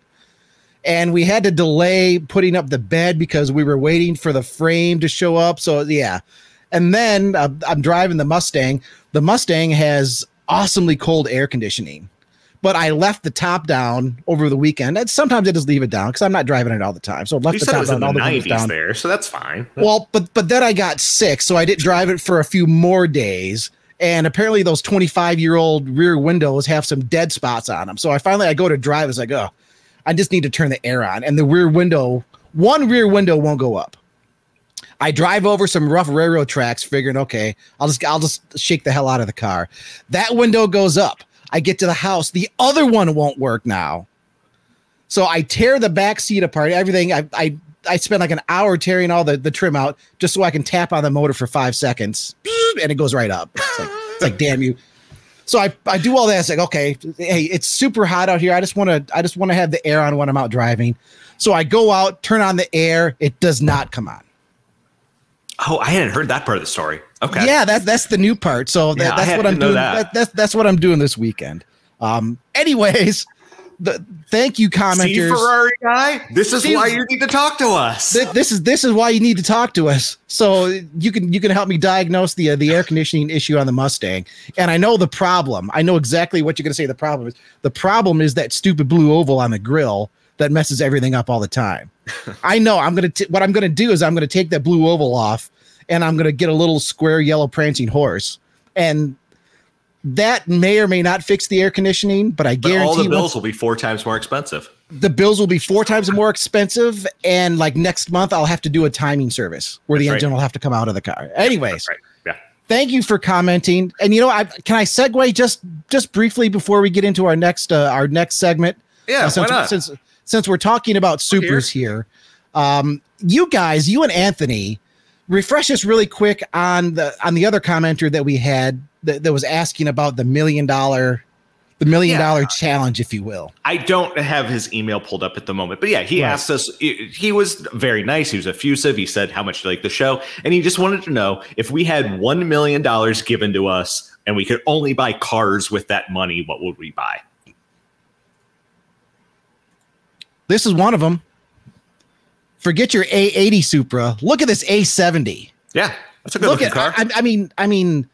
And we had to delay putting up the bed because we were waiting for the frame to show up. So yeah, and then uh, I'm driving the Mustang. The Mustang has awesomely cold air conditioning. But I left the top down over the weekend. And sometimes I just leave it down because I'm not driving it all the time. So I left you the top down all the 90s down. there, so that's fine. Well, but but then I got sick, so I didn't drive it for a few more days. And apparently those 25 year old rear windows have some dead spots on them. So I finally I go to drive. It's like, oh, I just need to turn the air on. And the rear window, one rear window won't go up. I drive over some rough railroad tracks, figuring, okay, I'll just I'll just shake the hell out of the car. That window goes up. I get to the house. The other one won't work now. So I tear the back seat apart. Everything I I I spend like an hour tearing all the, the trim out just so I can tap on the motor for five seconds, and it goes right up. It's like, it's like damn you. So I, I do all that. It's like, okay, hey, it's super hot out here. I just want to I just want to have the air on when I'm out driving. So I go out, turn on the air. It does not come on. Oh, I hadn't heard that part of the story. Okay. Yeah, that's that's the new part. So that, yeah, that's what I'm doing. That. That, that's that's what I'm doing this weekend. Um. Anyways, the thank you commenters. See, Ferrari guy. This is why you need to talk to us. Th- this is this is why you need to talk to us. So you can you can help me diagnose the uh, the air conditioning issue on the Mustang. And I know the problem. I know exactly what you're going to say. The problem is the problem is that stupid blue oval on the grill that messes everything up all the time. I know I'm gonna t- what I'm gonna do is I'm gonna take that blue oval off and I'm gonna get a little square yellow prancing horse, and that may or may not fix the air conditioning, but I but guarantee all the bills will be four times more expensive. The bills will be four times more expensive, and like next month I'll have to do a timing service where That's the engine right. will have to come out of the car. Anyways. Right. Yeah. Thank you for commenting. And you know, I can I segue just just briefly before we get into our next uh, our next segment. Yeah, uh, since, why not? since since we're talking about Supras here, um, you guys, you and Anthony, refresh us really quick on the on the other commenter that we had that, that was asking about the million dollar the million yeah. dollar challenge, if you will. I don't have his email pulled up at the moment, but yeah, he right. asked us. He was very nice. He was effusive. He said how much he liked the show, and he just wanted to know if we had one million dollars given to us and we could only buy cars with that money, what would we buy? This is one of them. Forget your A80 Supra. Look at this A70. Yeah, that's a good Look looking at, car. I, I, mean, I mean,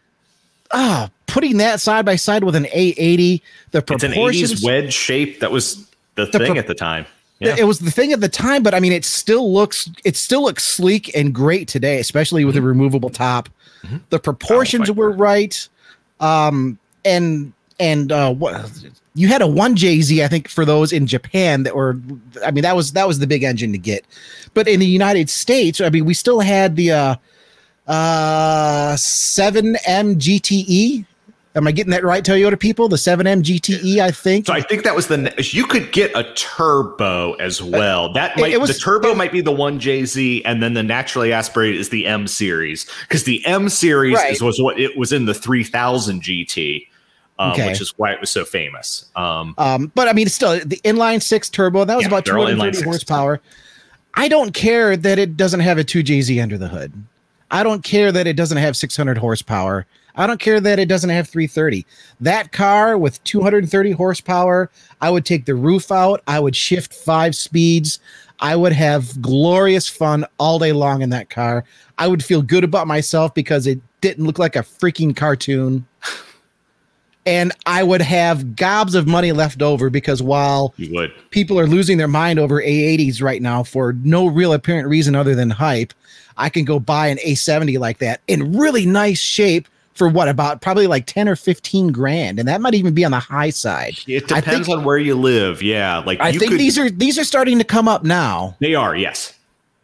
ah, putting that side by side with an A80, the proportions. It's an 80s wedge shape. That was the, the thing pro- at the time. Yeah. It was the thing at the time, but I mean, it still looks it still looks sleek and great today, especially with mm-hmm. a removable top. Mm-hmm. The proportions were right, um, and and uh, what you had a one JZ, I think, for those in Japan that were, I mean, that was that was the big engine to get. But in the United States, I mean, we still had the uh, uh, 7M GTE. Am I getting that right, Toyota people? The 7M GTE, I think. So I think that was the you could get a turbo as well. That might was, the turbo it, might be the one JZ, and then the naturally aspirated is the M series because the M series right. is, was what it was in the 3000 GT um, okay. which is why it was so famous. Um, um, but I mean, still the inline six turbo that was yeah, about 230 horsepower. I don't care that it doesn't have a 2JZ under the hood. I don't care that it doesn't have 600 horsepower. I don't care that it doesn't have 330. That car with 230 horsepower, I would take the roof out. I would shift five speeds. I would have glorious fun all day long in that car. I would feel good about myself because it didn't look like a freaking cartoon and I would have gobs of money left over because while people are losing their mind over A80s right now for no real apparent reason other than hype, I can go buy an A70 like that in really nice shape for what about probably like 10 or 15 grand and that might even be on the high side. It depends think, on where you live yeah like i think could, these are these are starting to come up now. They are yes.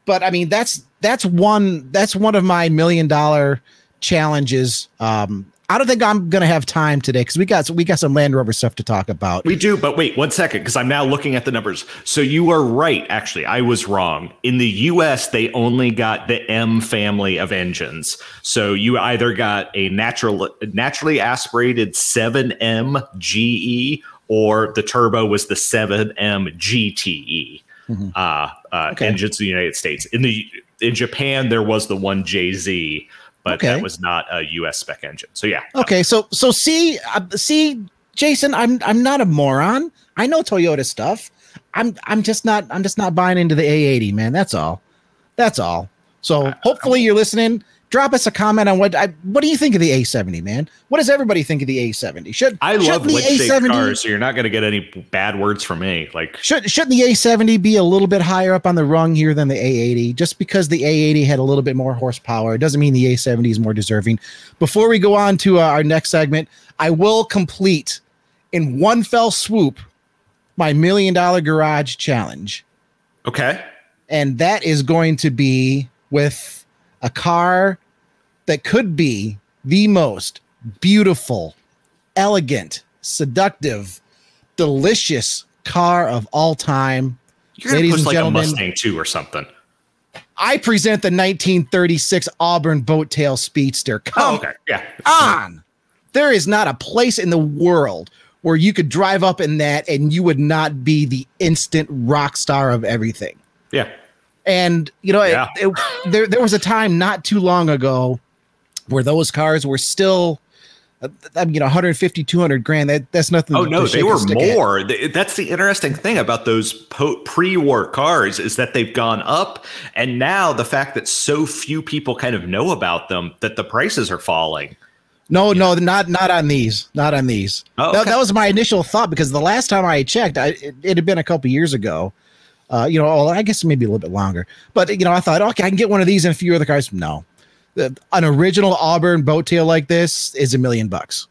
But i mean that's that's one that's one of my million dollar challenges um I don't think I'm going to have time today because we got we got some Land Rover stuff to talk about. We do, but wait one second because I'm now looking at the numbers. So you are right. Actually, I was wrong. In the U.S., they only got the M family of engines. So you either got a natural naturally aspirated 7M GE or the turbo was the 7M GTE mm-hmm. uh, uh, okay. engines in the United States. In the in Japan, there was the one JZ but okay. that was not a US spec engine. So yeah. Okay, so so see uh, see Jason, I'm I'm not a moron. I know Toyota stuff. I'm I'm just not I'm just not buying into the A80, man. That's all. That's all. So hopefully you're listening drop us a comment on what I, what do you think of the A70, man? What does everybody think of the A70? Should I love the A70 cars, so you're not going to get any bad words from me. Like should shouldn't the A70 be a little bit higher up on the rung here than the A80? Just because the A80 had a little bit more horsepower it doesn't mean the A70 is more deserving. Before we go on to uh, our next segment, I will complete in one fell swoop my million dollar garage challenge. Okay. And that is going to be with a car that could be the most beautiful, elegant, seductive, delicious car of all time. You're Ladies and like gentlemen, a Mustang too or something. I present the 1936 Auburn Boat Tail Speedster. Oh, Come oh, okay. yeah. on. There is not a place in the world where you could drive up in that and you would not be the instant rock star of everything. Yeah. And you know, yeah. it, it, there there was a time not too long ago where those cars were still uh, I mean, 150, 200 grand. That that's nothing. Oh no, they were more. At. That's the interesting thing about those pre-war cars is that they've gone up, and now the fact that so few people kind of know about them that the prices are falling. No, yeah. no, not not on these, not on these. Oh, okay. that, that, was my initial thought because the last time I checked, I, it, it had been a couple years ago. Uh, you know, I guess maybe a little bit longer. But you know, I thought, okay, I can get one of these and a few other cars. No, an original Auburn boat tail like this is a million bucks.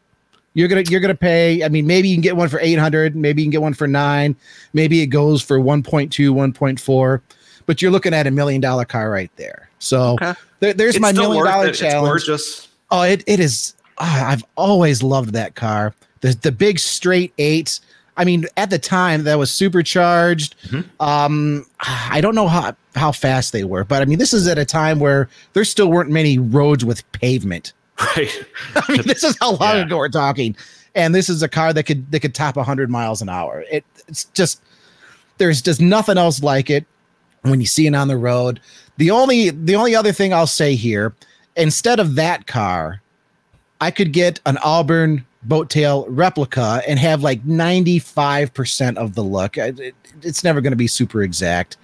You're gonna you're gonna pay. I mean, maybe you can get one for eight hundred. Maybe you can get one for nine. Maybe it goes for 1.2, 1.4. But you're looking at a million dollar car right there. So okay. there, there's it's my million dollar it. challenge. It's gorgeous. Oh, it, it is. Oh, I've always loved that car. The the big straight eight I mean, at the time that was supercharged. Mm-hmm. Um, I don't know how how fast they were, but I mean, this is at a time where there still weren't many roads with pavement. Right. I mean, this is how long yeah. ago we're talking, and this is a car that could that could top 100 miles an hour. It, it's just there's just nothing else like it when you see it on the road. The only the only other thing I'll say here, instead of that car, I could get an Auburn boat tail replica and have like 95% of the look. It, it's never going to be super exact.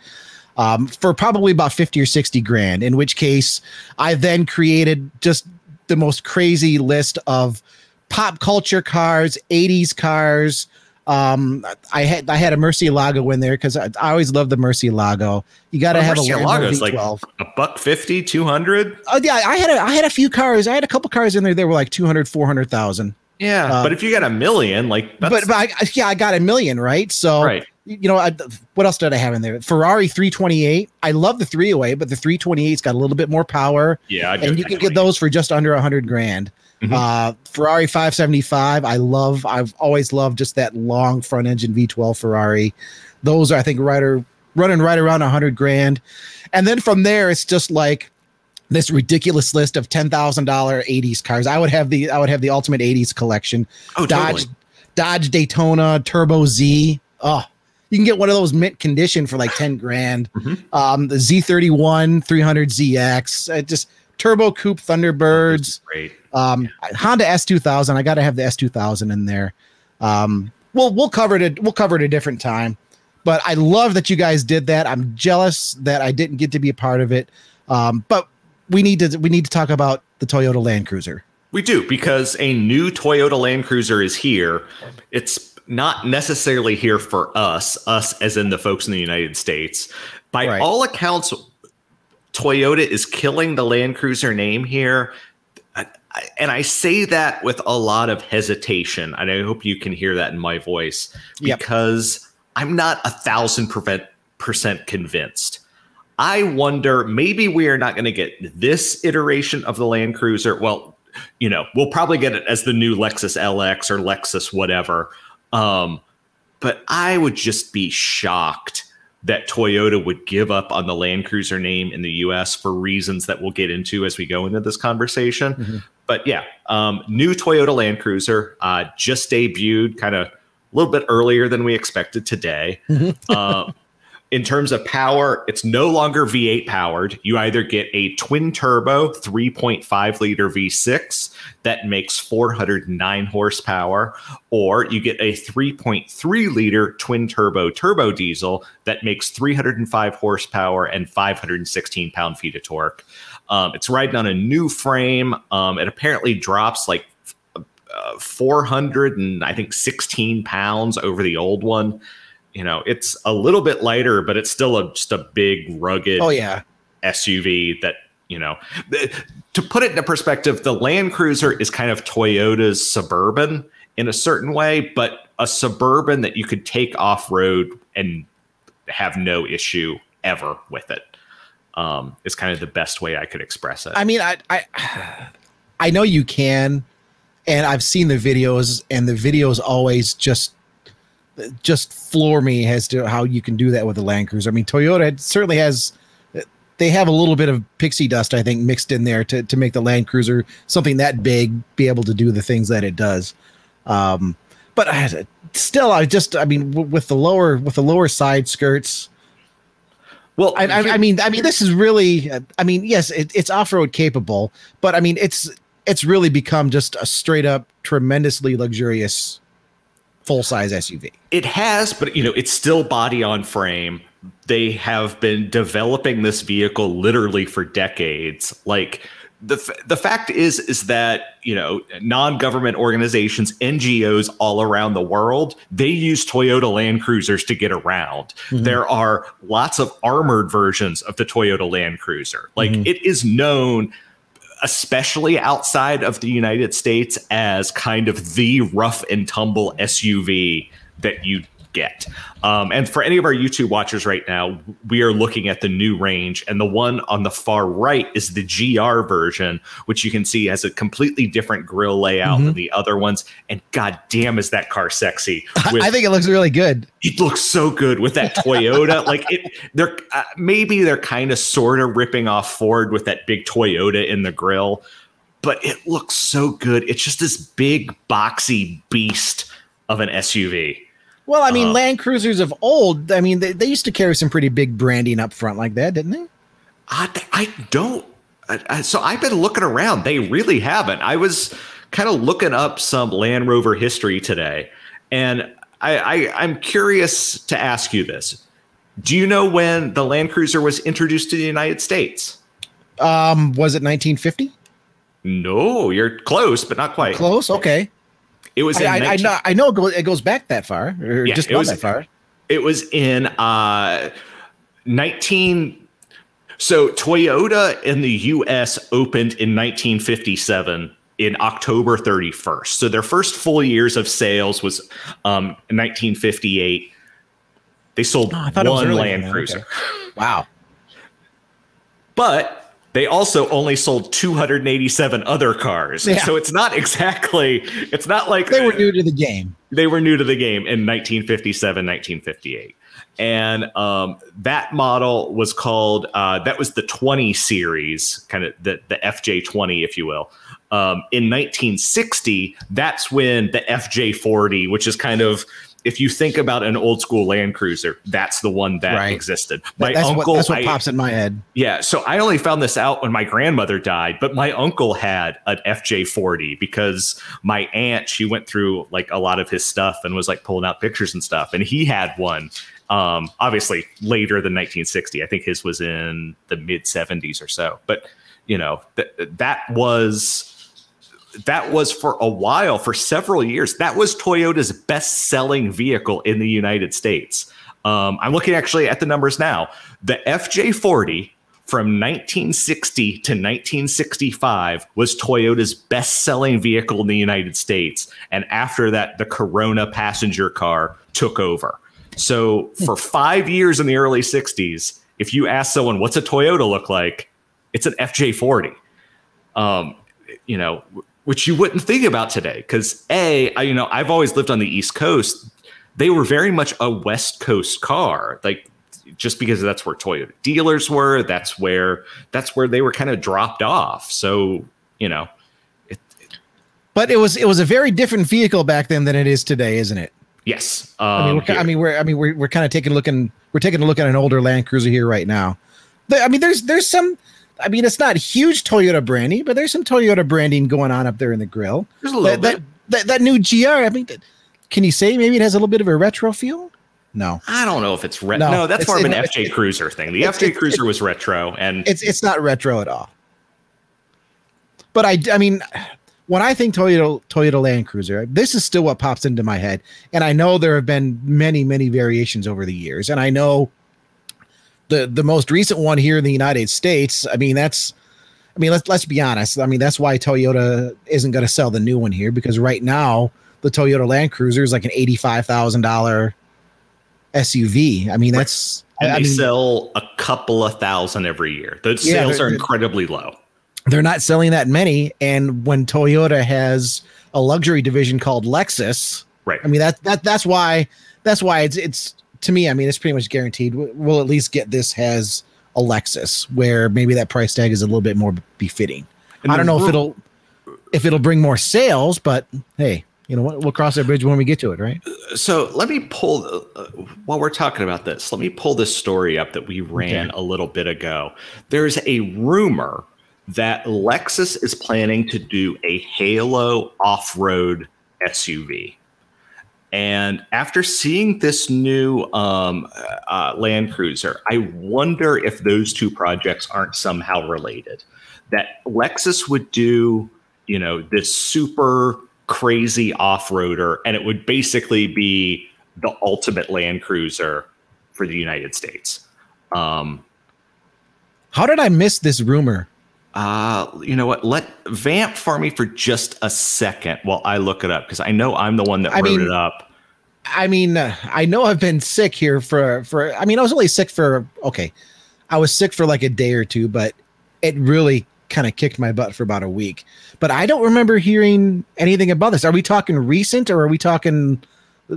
Um, for probably about 50 or 60 grand, in which case I then created just the most crazy list of pop culture cars, 80s cars. Um, I had I had a Murcielago in there because I, I, always love the Mercy Murcielago. You got to well, have Murcielago a is like a buck 50, 200. Oh yeah, I had a, I had a few cars. I had a couple cars in there They were like 200, 400,000. Yeah, uh, but if you got a million, like, but, but I, yeah, I got a million, right? So, right. You know, I, what else did I have in there? Ferrari 328. I love the 308, but the 328's got a little bit more power. Yeah, and you can get those for just under a hundred grand. Mm-hmm. Uh, Ferrari 575. I love. I've always loved just that long front engine V12 Ferrari. Those are, I think, right are running right around a hundred grand. And then from there, it's just like this ridiculous list of ten thousand dollar '80s cars. I would have the I would have the ultimate '80s collection. Oh, Dodge, totally. Dodge Daytona Turbo Z. Oh, you can get one of those mint condition for like ten grand. Mm-hmm. Um, the Z31 300 ZX. Uh, just Turbo Coupe Thunderbirds. Oh, great. Um, yeah. Honda S2000. I got to have the S2000 in there. Um, we'll we'll cover it. We'll cover it a different time. But I love that you guys did that. I'm jealous that I didn't get to be a part of it. Um, but we need to we need to talk about the Toyota Land Cruiser. We do because a new Toyota Land Cruiser is here. It's not necessarily here for us, us as in the folks in the United States. By right. all accounts, Toyota is killing the Land Cruiser name here. and I say that with a lot of hesitation, and I hope you can hear that in my voice because yep. I'm not a thousand percent convinced. I wonder maybe we are not going to get this iteration of the Land Cruiser. Well, you know, we'll probably get it as the new Lexus LX or Lexus whatever. Um, but I would just be shocked that Toyota would give up on the Land Cruiser name in the US for reasons that we'll get into as we go into this conversation. Mm-hmm. But yeah, um, new Toyota Land Cruiser uh, just debuted kind of a little bit earlier than we expected today. Mm-hmm. uh, in terms of power, it's no longer V8 powered. You either get a twin turbo 3.5 liter V6 that makes 409 horsepower, or you get a 3.3 liter twin turbo turbo diesel that makes 305 horsepower and 516 pound feet of torque. Um, it's riding on a new frame. Um, it apparently drops like uh, 400 and I think 16 pounds over the old one you know, it's a little bit lighter, but it's still a, just a big, rugged oh, yeah. SUV that, you know, to put it into perspective, the Land Cruiser is kind of Toyota's Suburban in a certain way, but a Suburban that you could take off road and have no issue ever with it. Um, is kind of the best way I could express it. I mean, I, I, I know you can, and I've seen the videos, and the videos always just just floor me as to how you can do that with the Land Cruiser. I mean, Toyota certainly has they have a little bit of pixie dust, I think, mixed in there to to make the Land Cruiser something that big be able to do the things that it does. Um, but I, still, I just, I mean, w- with the lower with the lower side skirts. Well, I, I, I mean, I mean, this is really, I mean, yes, it, it's off road capable, but I mean, it's it's really become just a straight up tremendously luxurious full size SUV. It has, but you know, it's still body on frame. They have been developing this vehicle literally for decades. Like the the fact is is that you know non-government organizations ngos all around the world they use toyota land cruisers to get around mm-hmm. there are lots of armored versions of the toyota land cruiser like mm-hmm. it is known especially outside of the United States, as kind of the rough and tumble SUV that you get. Um, and for any of our YouTube watchers right now, we are looking at the new range, and the one on the far right is the GR version, which you can see has a completely different grill layout mm-hmm. than the other ones. And god damn, is that car sexy! With, I think it looks really good. It looks so good with that Toyota. like it, they're uh, maybe they're kind of sort of ripping off Ford with that big Toyota in the grill, but it looks so good. It's just this big boxy beast of an SUV. Well, I mean, uh, Land Cruisers of old, I mean, they, they used to carry some pretty big branding up front like that, didn't they? I, I don't. I, so I've been looking around. They really haven't. I was kind of looking up some Land Rover history today, and I, I I'm curious to ask you this. Do you know when the Land Cruiser was introduced to the United States? Um, was it 1950? No, you're close, but not quite. Close. Okay. It was. I, 19- I, know. I know. It goes back that far, or yeah, just not that far. It was in uh, 19. So Toyota in the U.S. opened in 1957 in October 31st. So their first full years of sales was um, 1958. They sold oh, one Land Cruiser. Okay. Wow. But they also only sold 287 other cars. Yeah. So it's not exactly, it's not like they were new to the game. They were new to the game in 1957, 1958. And um, that model was called, uh, that was the 20 series, kind of the, the FJ20, if you will. Um, in 1960, that's when the FJ40, which is kind of, if you think about an old school Land Cruiser, that's the one that right. existed. My that's uncle, what, that's what I, pops in my head. Yeah, so I only found this out when my grandmother died, but my uncle had an FJ40 because my aunt she went through like a lot of his stuff and was like pulling out pictures and stuff, and he had one. Um, obviously later than 1960. I think his was in the mid 70s or so, but you know th- that was that was for a while, for several years, that was Toyota's best selling vehicle in the United States. Um, I'm looking actually at the numbers now. The FJ40 from 1960 to 1965 was Toyota's best-selling vehicle in the United States and after that the Corona passenger car took over. So for 5 years in the early 60s, if you ask someone what's a Toyota look like, it's an FJ40. Um, you know, which you wouldn't think about today because a I, you know I've always lived on the East Coast. They were very much a West Coast car, like just because that's where Toyota dealers were. That's where that's where they were kind of dropped off. So you know, it, it, but it was it was a very different vehicle back then than it is today, isn't it? Yes. Um, I mean, we're, I mean, we're I mean we're we're kind of taking a look and we're taking a look at an older Land Cruiser here right now. I mean, there's there's some I mean, it's not huge Toyota branding, but there's some Toyota branding going on up there in the grill. There's a little that, bit. That, that, that new GR, I mean, can you say maybe it has a little bit of a retro feel? No, I don't know if it's retro. No, no, that's more of an FJ Cruiser thing. The FJ Cruiser was retro, and it's it's not retro at all. But I, I mean, when I think Toyota Toyota Land Cruiser, this is still what pops into my head, and I know there have been many many variations over the years, and I know the the most recent one here in the United States. I mean, that's I mean, let's let's be honest. I mean, that's why Toyota isn't going to sell the new one here because right now the Toyota Land Cruiser is like an eighty-five thousand dollar SUV. I mean, that's and I they mean, sell a couple of thousand every year. The yeah, sales are incredibly low. They're not selling that many, and when Toyota has a luxury division called Lexus, right? I mean that that that's why that's why it's it's to me, I mean, it's pretty much guaranteed. We'll at least get this has a Lexus, where maybe that price tag is a little bit more befitting. And I don't know if it'll if it'll bring more sales, but hey, you know what? We'll cross that bridge when we get to it, right? So let me pull uh, while we're talking about this. Let me pull this story up that we ran okay. a little bit ago. There's a rumor that Lexus is planning to do a Halo off-road SUV. And after seeing this new um, uh, Land Cruiser, I wonder if those two projects aren't somehow related. That Lexus would do, you know, this super crazy off roader, and it would basically be the ultimate Land Cruiser for the United States. Um, How did I miss this rumor? Uh, you know what? Let vamp for me for just a second while I look it up because I know I'm the one that I wrote mean, it up. I mean, uh, I know I've been sick here for for. I mean, I was only sick for okay. I was sick for like a day or two, but it really kind of kicked my butt for about a week. But I don't remember hearing anything about this. Are we talking recent or are we talking,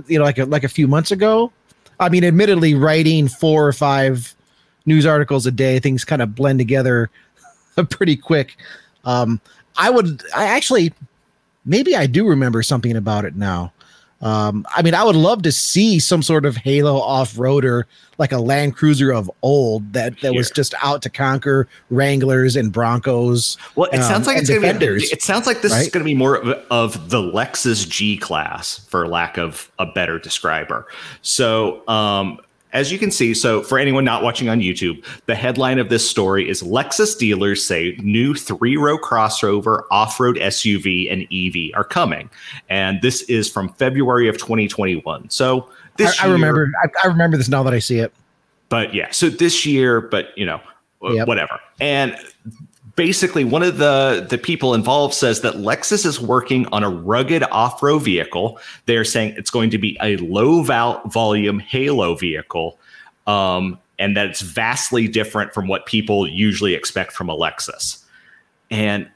you know, like a, like a few months ago? I mean, admittedly, writing four or five news articles a day, things kind of blend together pretty quick. Um, I would, I actually, maybe I do remember something about it now. Um, I mean, I would love to see some sort of Halo off-roader, like a Land Cruiser of old that that was just out to conquer Wranglers and Broncos. Well, it um, sounds like it's going to be. It sounds like this right? is going to be more of, of, the Lexus G class, for lack of a better describer. So, um, as you can see, so for anyone not watching on YouTube, the headline of this story is Lexus dealers say new three row crossover off road SUV and EV are coming. And this is from February of 2021. So this I, I remember, I, I, remember this now that I see it. But yeah, so this year, but you know, uh, yep. whatever. And basically one of the the people involved says that Lexus is working on a rugged off-road vehicle. They're saying it's going to be a low val- volume halo vehicle. Um, and that it's vastly different from what people usually expect from a Lexus. And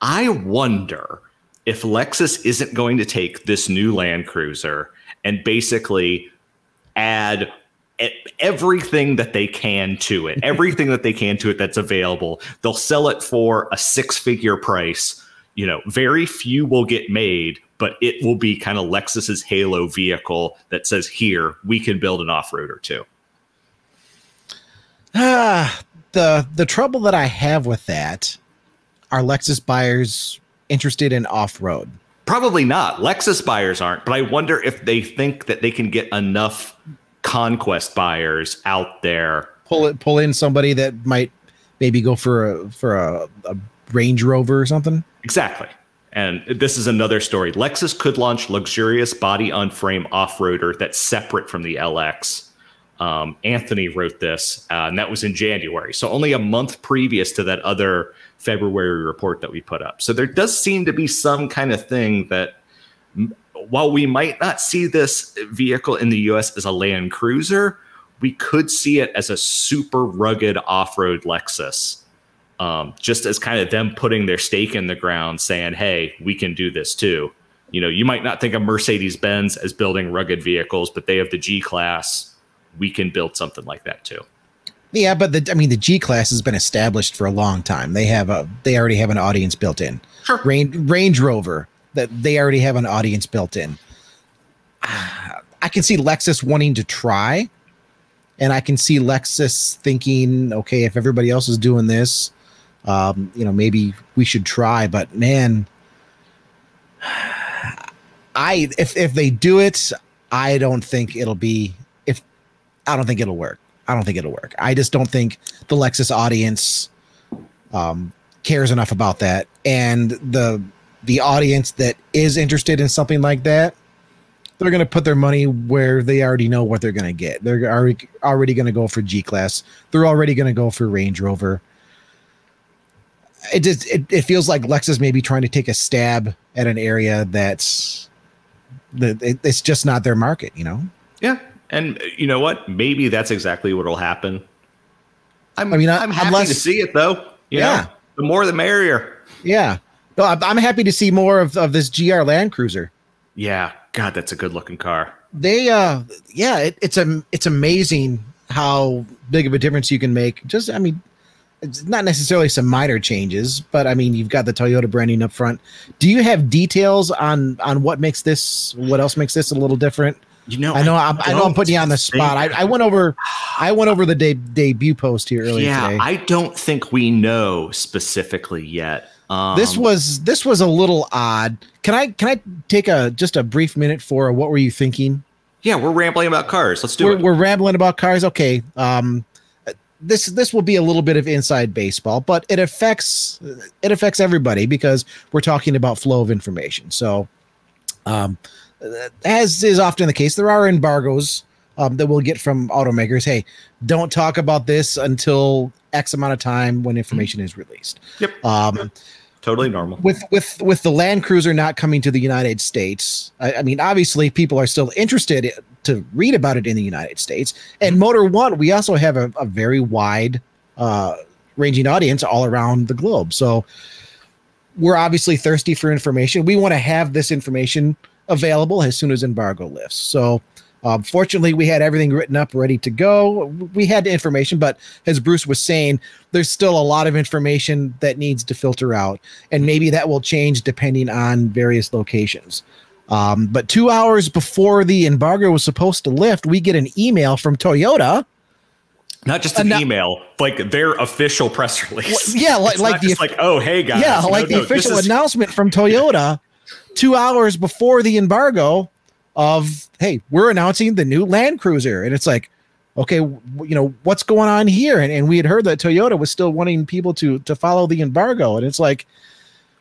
I wonder if Lexus isn't going to take this new Land Cruiser and basically add everything that they can to it, everything that they can to it that's available. They'll sell it for a six figure price. You know, very few will get made, but it will be kind of Lexus's Halo vehicle that says, here, we can build an off roader too. Ah, the the trouble that I have with that are Lexus buyers interested in off road. Probably not. Lexus buyers aren't, but I wonder if they think that they can get enough conquest buyers out there. Pull it, pull in somebody that might maybe go for a for a, a Range Rover or something. Exactly. And this is another story. Lexus could launch luxurious body on frame off roader that's separate from the LX. Um, Anthony wrote this, uh, and that was in January. So only a month previous to that other February report that we put up. So there does seem to be some kind of thing that while we might not see this vehicle in the US as a Land Cruiser, we could see it as a super rugged off road Lexus. Um, just as kind of them putting their stake in the ground, saying, hey, we can do this too. You know, you might not think of Mercedes Benz as building rugged vehicles, but they have the G Class. We can build something like that too. Yeah, but the I mean the G class has been established for a long time. They have a they already have an audience built in. Sure. Range, Range Rover that they already have an audience built in. I can see Lexus wanting to try, and I can see Lexus thinking, okay, if everybody else is doing this, um, you know, maybe we should try. But man, I if if they do it, I don't think it'll be if I don't think it'll work. I don't think it'll work. I just don't think the Lexus audience um, cares enough about that, and the the audience that is interested in something like that, they're going to put their money where they already know what they're going to get. They're already already going to go for G class. They're already going to go for Range Rover. It just it, it feels like Lexus may be trying to take a stab at an area that's that it's just not their market. You know. Yeah, and uh, you know what? Maybe that's exactly what will happen. I'm, I mean, I'm happy unless, to see it though. You yeah. Know, the more the merrier. Yeah. No, I'm happy to see more of, of this GR Land Cruiser. Yeah. God, that's a good looking car. They, uh, yeah, it, it's a, it's amazing how big of a difference you can make. Just, I mean, it's not necessarily some minor changes, but I mean, you've got the Toyota branding up front. Do you have details on on what makes this? What else makes this a little different? You know, I know, I, I know, I'm putting you on the spot. I, I, went over, I went over the de- debut post here earlier yeah, today. I don't think we know specifically yet. Um, this was this was a little odd. Can I can I take a just a brief minute for what were you thinking? Yeah, we're rambling about cars. Let's do we're, it. We're rambling about cars. Okay. Um, this this will be a little bit of inside baseball, but it affects it affects everybody because we're talking about flow of information. So, um, as is often the case, there are embargoes um, that we'll get from automakers. Hey, don't talk about this until X amount of time when information is released. Yep. Um, totally normal. With with with the Land Cruiser not coming to the United States, I, I, mean, obviously people are still interested to read about it in the United States. And Motor One, we also have a, a very wide uh, ranging audience all around the globe. So we're obviously thirsty for information. We want to have this information available as soon as embargo lifts. So, um, fortunately, we had everything written up, ready to go. We had the information, but as Bruce was saying, there's still a lot of information that needs to filter out, and maybe that will change depending on various locations. Um, but two hours before the embargo was supposed to lift, we get an email from Toyota. Not just an email, like their official press release. Well, yeah, like, like the like, oh hey guys, yeah, like no, the official is- announcement from Toyota two hours before the embargo of hey we're announcing the new land cruiser. And it's like okay you know what's going on here? And, and we had heard that toyota was still wanting people to to follow the embargo. And it's like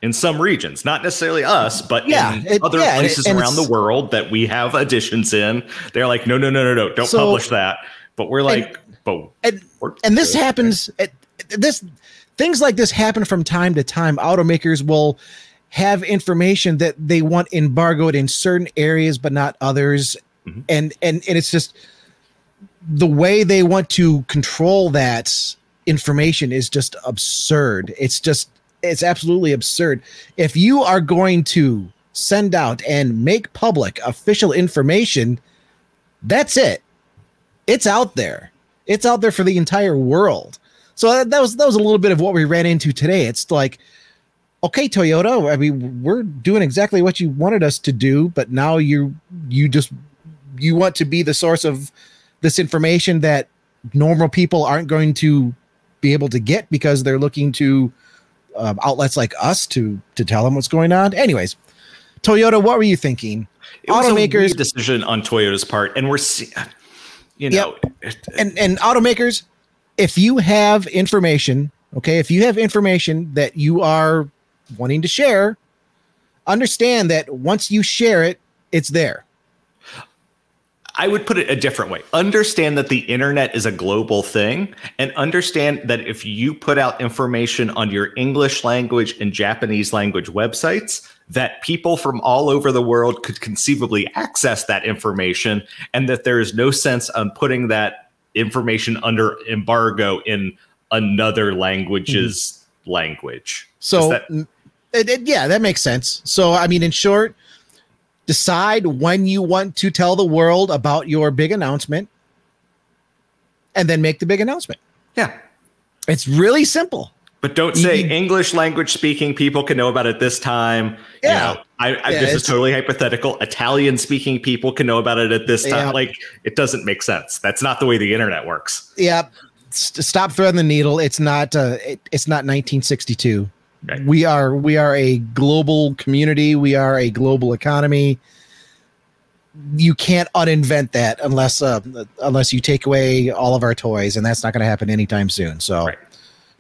in some regions not necessarily us but yeah in it, other yeah, places and, and around the world that we have additions in they're like no no no no no don't so, publish that. But we're like and, but and, and this happens at, this things like this happen from time to time. Automakers will have information that they want embargoed in certain areas but not others. Mm-hmm. and and and it's just the way they want to control that information is just absurd. It's just it's absolutely absurd. If you are going to send out and make public official information that's it. It's out there. It's out there for the entire world. So that, that was that was a little bit of what we ran into today. It's like okay, Toyota, I mean, we're doing exactly what you wanted us to do, but now you you just you want to be the source of this information that normal people aren't going to be able to get because they're looking to uh, outlets like us to to tell them what's going on. Anyways, Toyota, what were you thinking? It automakers a decision on Toyota's part, and we're you know, yep. and and automakers, if you have information, okay, if you have information that you are wanting to share, understand that once you share it, it's there. I would put it a different way. Understand that the internet is a global thing and understand that if you put out information on your English language and Japanese language websites, that people from all over the world could conceivably access that information and that there is no sense on putting that information under embargo in another language's mm-hmm. language. So that- it, it, yeah, that makes sense. So I mean in short, decide when you want to tell the world about your big announcement and then make the big announcement. Yeah. It's really simple. But don't say you, English language speaking people can know about it this time. Yeah. You know, I, I, yeah, this is totally hypothetical. Italian speaking people can know about it at this time. Yeah. Like it doesn't make sense. That's not the way the internet works. Yeah. Stop threading the needle. It's not. Uh, it, it's not 1962. Right. We are we are a global community. We are a global economy. You can't uninvent that unless uh, unless you take away all of our toys, and that's not going to happen anytime soon. So, right.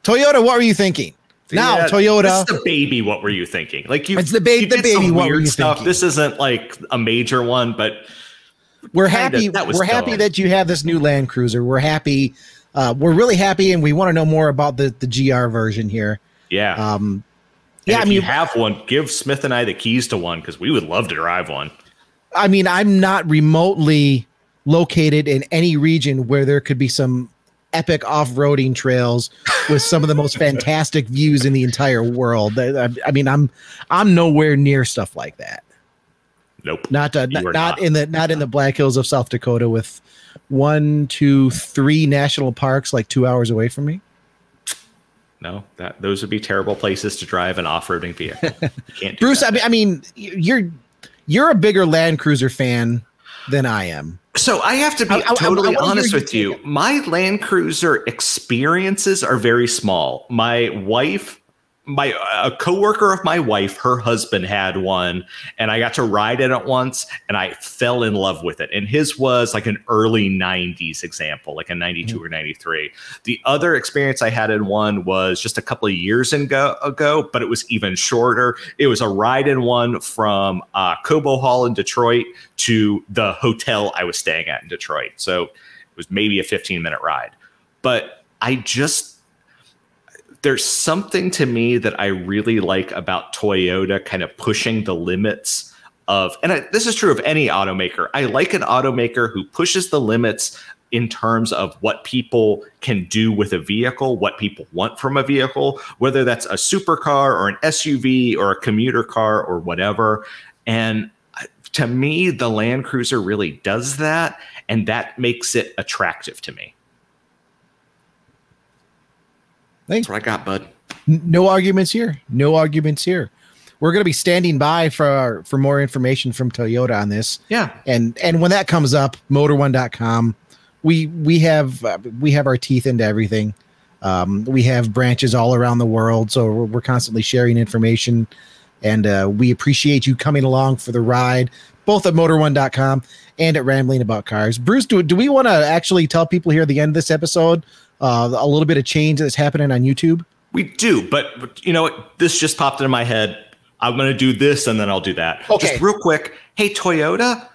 Toyota, what were you thinking? Now, yeah, Toyota. This is the baby. What were you thinking? Like you, it's the baby. The baby. What were you stuff. Thinking? This isn't like a major one, but we're happy. We're dumb. happy that you have this new Land Cruiser. We're happy. Uh, we're really happy, and we want to know more about the the GR version here. Yeah. Um, yeah, I mean, you have one, give Smith and I the keys to one because we would love to drive one. I mean, I'm not remotely located in any region where there could be some epic off-roading trails with some of the most fantastic views in the entire world. I, I, mean, I'm I'm nowhere near stuff like that. Nope. Not uh, not, not in the not in the Black Hills of South Dakota with one, two, three national parks like two hours away from me no, that those would be terrible places to drive an off-roading vehicle. can't Bruce, that. I mean, I mean, you're you're a bigger Land Cruiser fan than I am. So I have to be I, totally I, I, honest with you. My Land Cruiser experiences are very small. My wife my a coworker of my wife, her husband had one, and I got to ride in it once, and I fell in love with it. And his was like an early '90s example, like a '92 mm-hmm. or '93. The other experience I had in one was just a couple of years ago, ago, but it was even shorter. It was a ride in one from uh, Cobo Hall in Detroit to the hotel I was staying at in Detroit. So it was maybe a 15 minute ride, but I just there's something to me that I really like about Toyota kind of pushing the limits of, and I, this is true of any automaker. I like an automaker who pushes the limits in terms of what people can do with a vehicle, what people want from a vehicle, whether that's a supercar or an SUV or a commuter car or whatever. And to me, the Land Cruiser really does that, and that makes it attractive to me. Thanks. That's what I got, bud. No arguments here. No arguments here. We're going to be standing by for for more information from Toyota on this. Yeah. And and when that comes up, motor1.com, we we have uh, we have our teeth into everything. Um, we have branches all around the world, so we're, we're constantly sharing information, and uh, we appreciate you coming along for the ride, both at motor1.com and at Rambling About Cars. Bruce, do, do we want to actually tell people here at the end of this episode uh, a little bit of change that's happening on YouTube? We do, but, but you know what? This just popped into my head. I'm going to do this and then I'll do that. Okay. Just real quick. Hey, Toyota,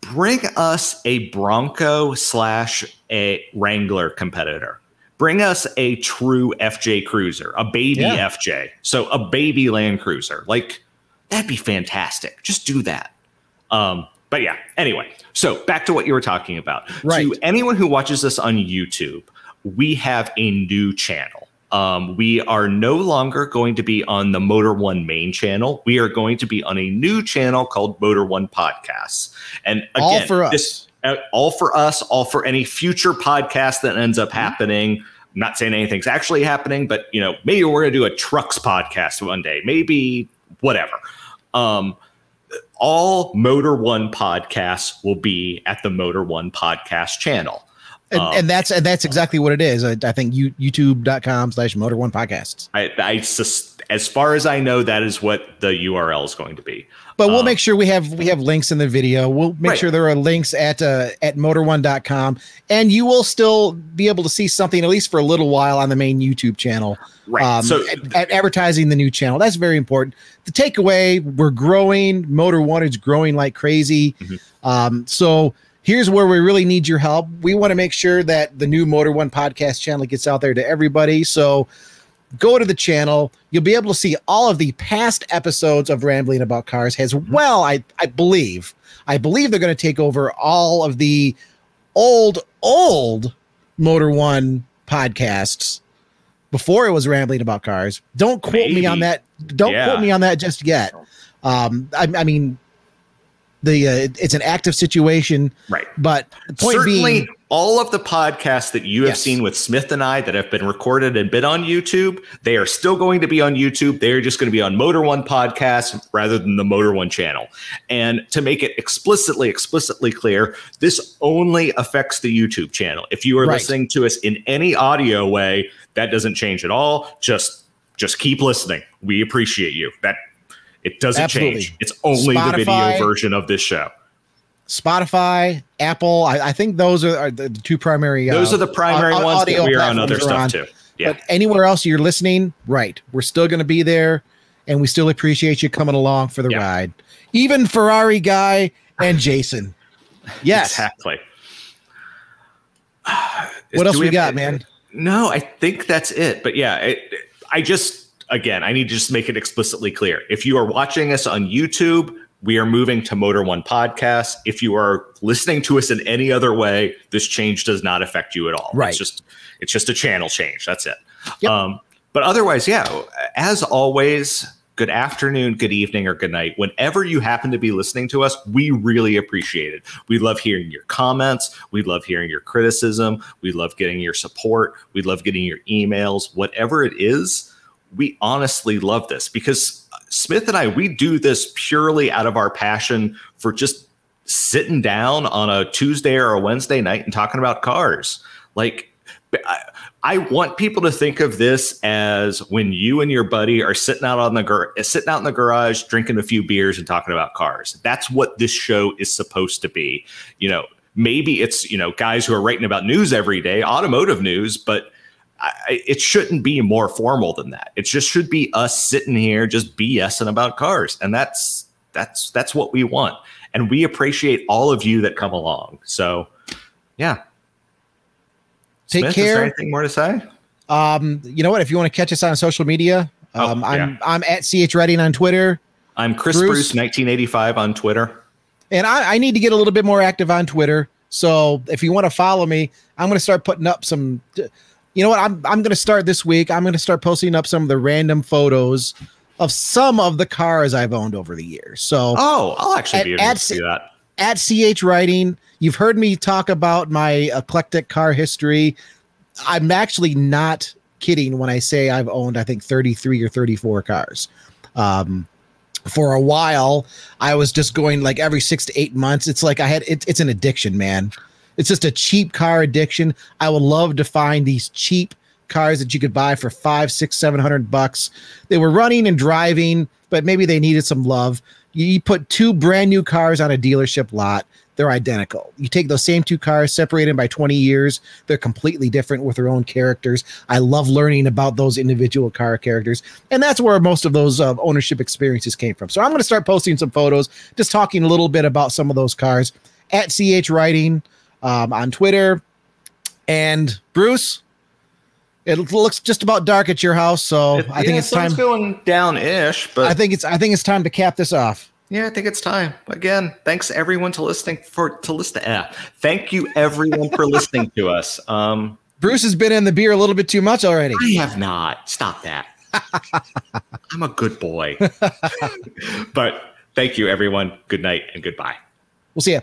bring us a Bronco slash a Wrangler competitor. Bring us a true FJ Cruiser, a baby yeah. FJ. So a baby Land Cruiser. Like, that'd be fantastic. Just do that. Um, but yeah, anyway, so back to what you were talking about. Right. To anyone who watches this on YouTube, we have a new channel. Um, we are no longer going to be on the Motor One main channel. We are going to be on a new channel called Motor One Podcasts. And again, all for us. This, uh, all for us, all for any future podcast that ends up mm-hmm. happening. I'm not saying anything's actually happening, but you know, maybe we're gonna do a trucks podcast one day, maybe whatever. Um, all Motor One podcasts will be at the Motor One podcast channel. And, um, and, that's and that's exactly what it is. I, I think you, youtube.com slash motor one podcasts. I, I as far as I know, that is what the URL is going to be. But we'll um, make sure we have we have links in the video. We'll make right. sure there are links at uh, at motor1.com and you will still be able to see something at least for a little while on the main YouTube channel. Right. Um, so at, at advertising the new channel. That's very important. The takeaway, we're growing. Motor One is growing like crazy. Mm-hmm. Um, so here's where we really need your help. We want to make sure that the new Motor One podcast channel gets out there to everybody. So go to the channel. You'll be able to see all of the past episodes of Rambling About Cars as mm-hmm. well. I, I believe. I believe they're going to take over all of the old, old Motor One podcasts before it was Rambling About Cars. Don't quote Maybe. me on that. Don't yeah. quote me on that just yet. Um, I, I mean, the uh, it's an active situation, right? But point certainly, being, all of the podcasts that you have yes. seen with Smith and I that have been recorded and been on YouTube, they are still going to be on YouTube. They are just going to be on Motor One podcast rather than the Motor One channel. And to make it explicitly explicitly clear, this only affects the YouTube channel. If you are right. listening to us in any audio way, that doesn't change at all. Just just keep listening. We appreciate you. That it doesn't Absolutely. change. It's only Spotify, the video version of this show. Spotify, Apple. I, I think those are, are, the two primary. Those uh, are the primary uh, ones. But we're on other stuff on. too. Yeah. But anywhere else you're listening, right? We're still going to be there, and we still appreciate you coming along for the yeah. ride. Even Ferrari guy and Jason. Yes, exactly. what else we, we got, man? No, I think that's it. But yeah, it, I just again, I need to just make it explicitly clear. If you are watching us on YouTube, we are moving to Motor One Podcast. If you are listening to us in any other way, this change does not affect you at all. Right. It's just it's just a channel change. That's it. Yep. Um, but otherwise, yeah, as always, good afternoon, good evening, or good night. Whenever you happen to be listening to us, we really appreciate it. We love hearing your comments. We love hearing your criticism. We love getting your support. We love getting your emails. Whatever it is, we honestly love this because Smith and I, we do this purely out of our passion for just sitting down on a Tuesday or a Wednesday night and talking about cars. Like, I, want people to think of this as when you and your buddy are sitting out on the gar- sitting out in the garage, drinking a few beers and talking about cars. That's what this show is supposed to be. You know, maybe it's you know guys who are writing about news every day, automotive news, but I, it shouldn't be more formal than that. It just should be us sitting here just BSing about cars, and that's that's that's what we want. And we appreciate all of you that come along. So, yeah. Take Smith, care. anything more to say? Um, you know what? If you want to catch us on social media, oh, um, oh, I'm yeah. I'm at ch Redding on Twitter. I'm Chris Bruce, Bruce 1985 on Twitter. And I, I need to get a little bit more active on Twitter. So if you want to follow me, I'm going to start putting up some you know what? I'm I'm gonna start this week. I'm gonna start posting up some of the random photos of some of the cars I've owned over the years. So oh, I'll actually at, be able at, to see that. At CH Writing, you've heard me talk about my eclectic car history. I'm actually not kidding when I say I've owned, I think, 33 or 34 cars. Um, for a while, I was just going like every six to eight months. It's like I had it, it's an addiction, man. It's just a cheap car addiction. I would love to find these cheap cars that you could buy for five, six, seven hundred bucks. They were running and driving, but maybe they needed some love. You put two brand new cars on a dealership lot, they're identical. You take those same two cars, separated by 20 years, they're completely different with their own characters. I love learning about those individual car characters. And that's where most of those uh, ownership experiences came from. So I'm going to start posting some photos, just talking a little bit about some of those cars at CH Writing um, on Twitter. And Bruce, it looks just about dark at your house, so it, I think yeah, it's time going down ish. But I think it's I think it's time to cap this off. Yeah, I think it's time. Again, thanks everyone to listening for to listen. Eh, thank you everyone for listening to us. Um, Bruce has been in the beer a little bit too much already. I have not. Stop that. I'm a good boy. but thank you everyone. Good night and goodbye. We'll see you.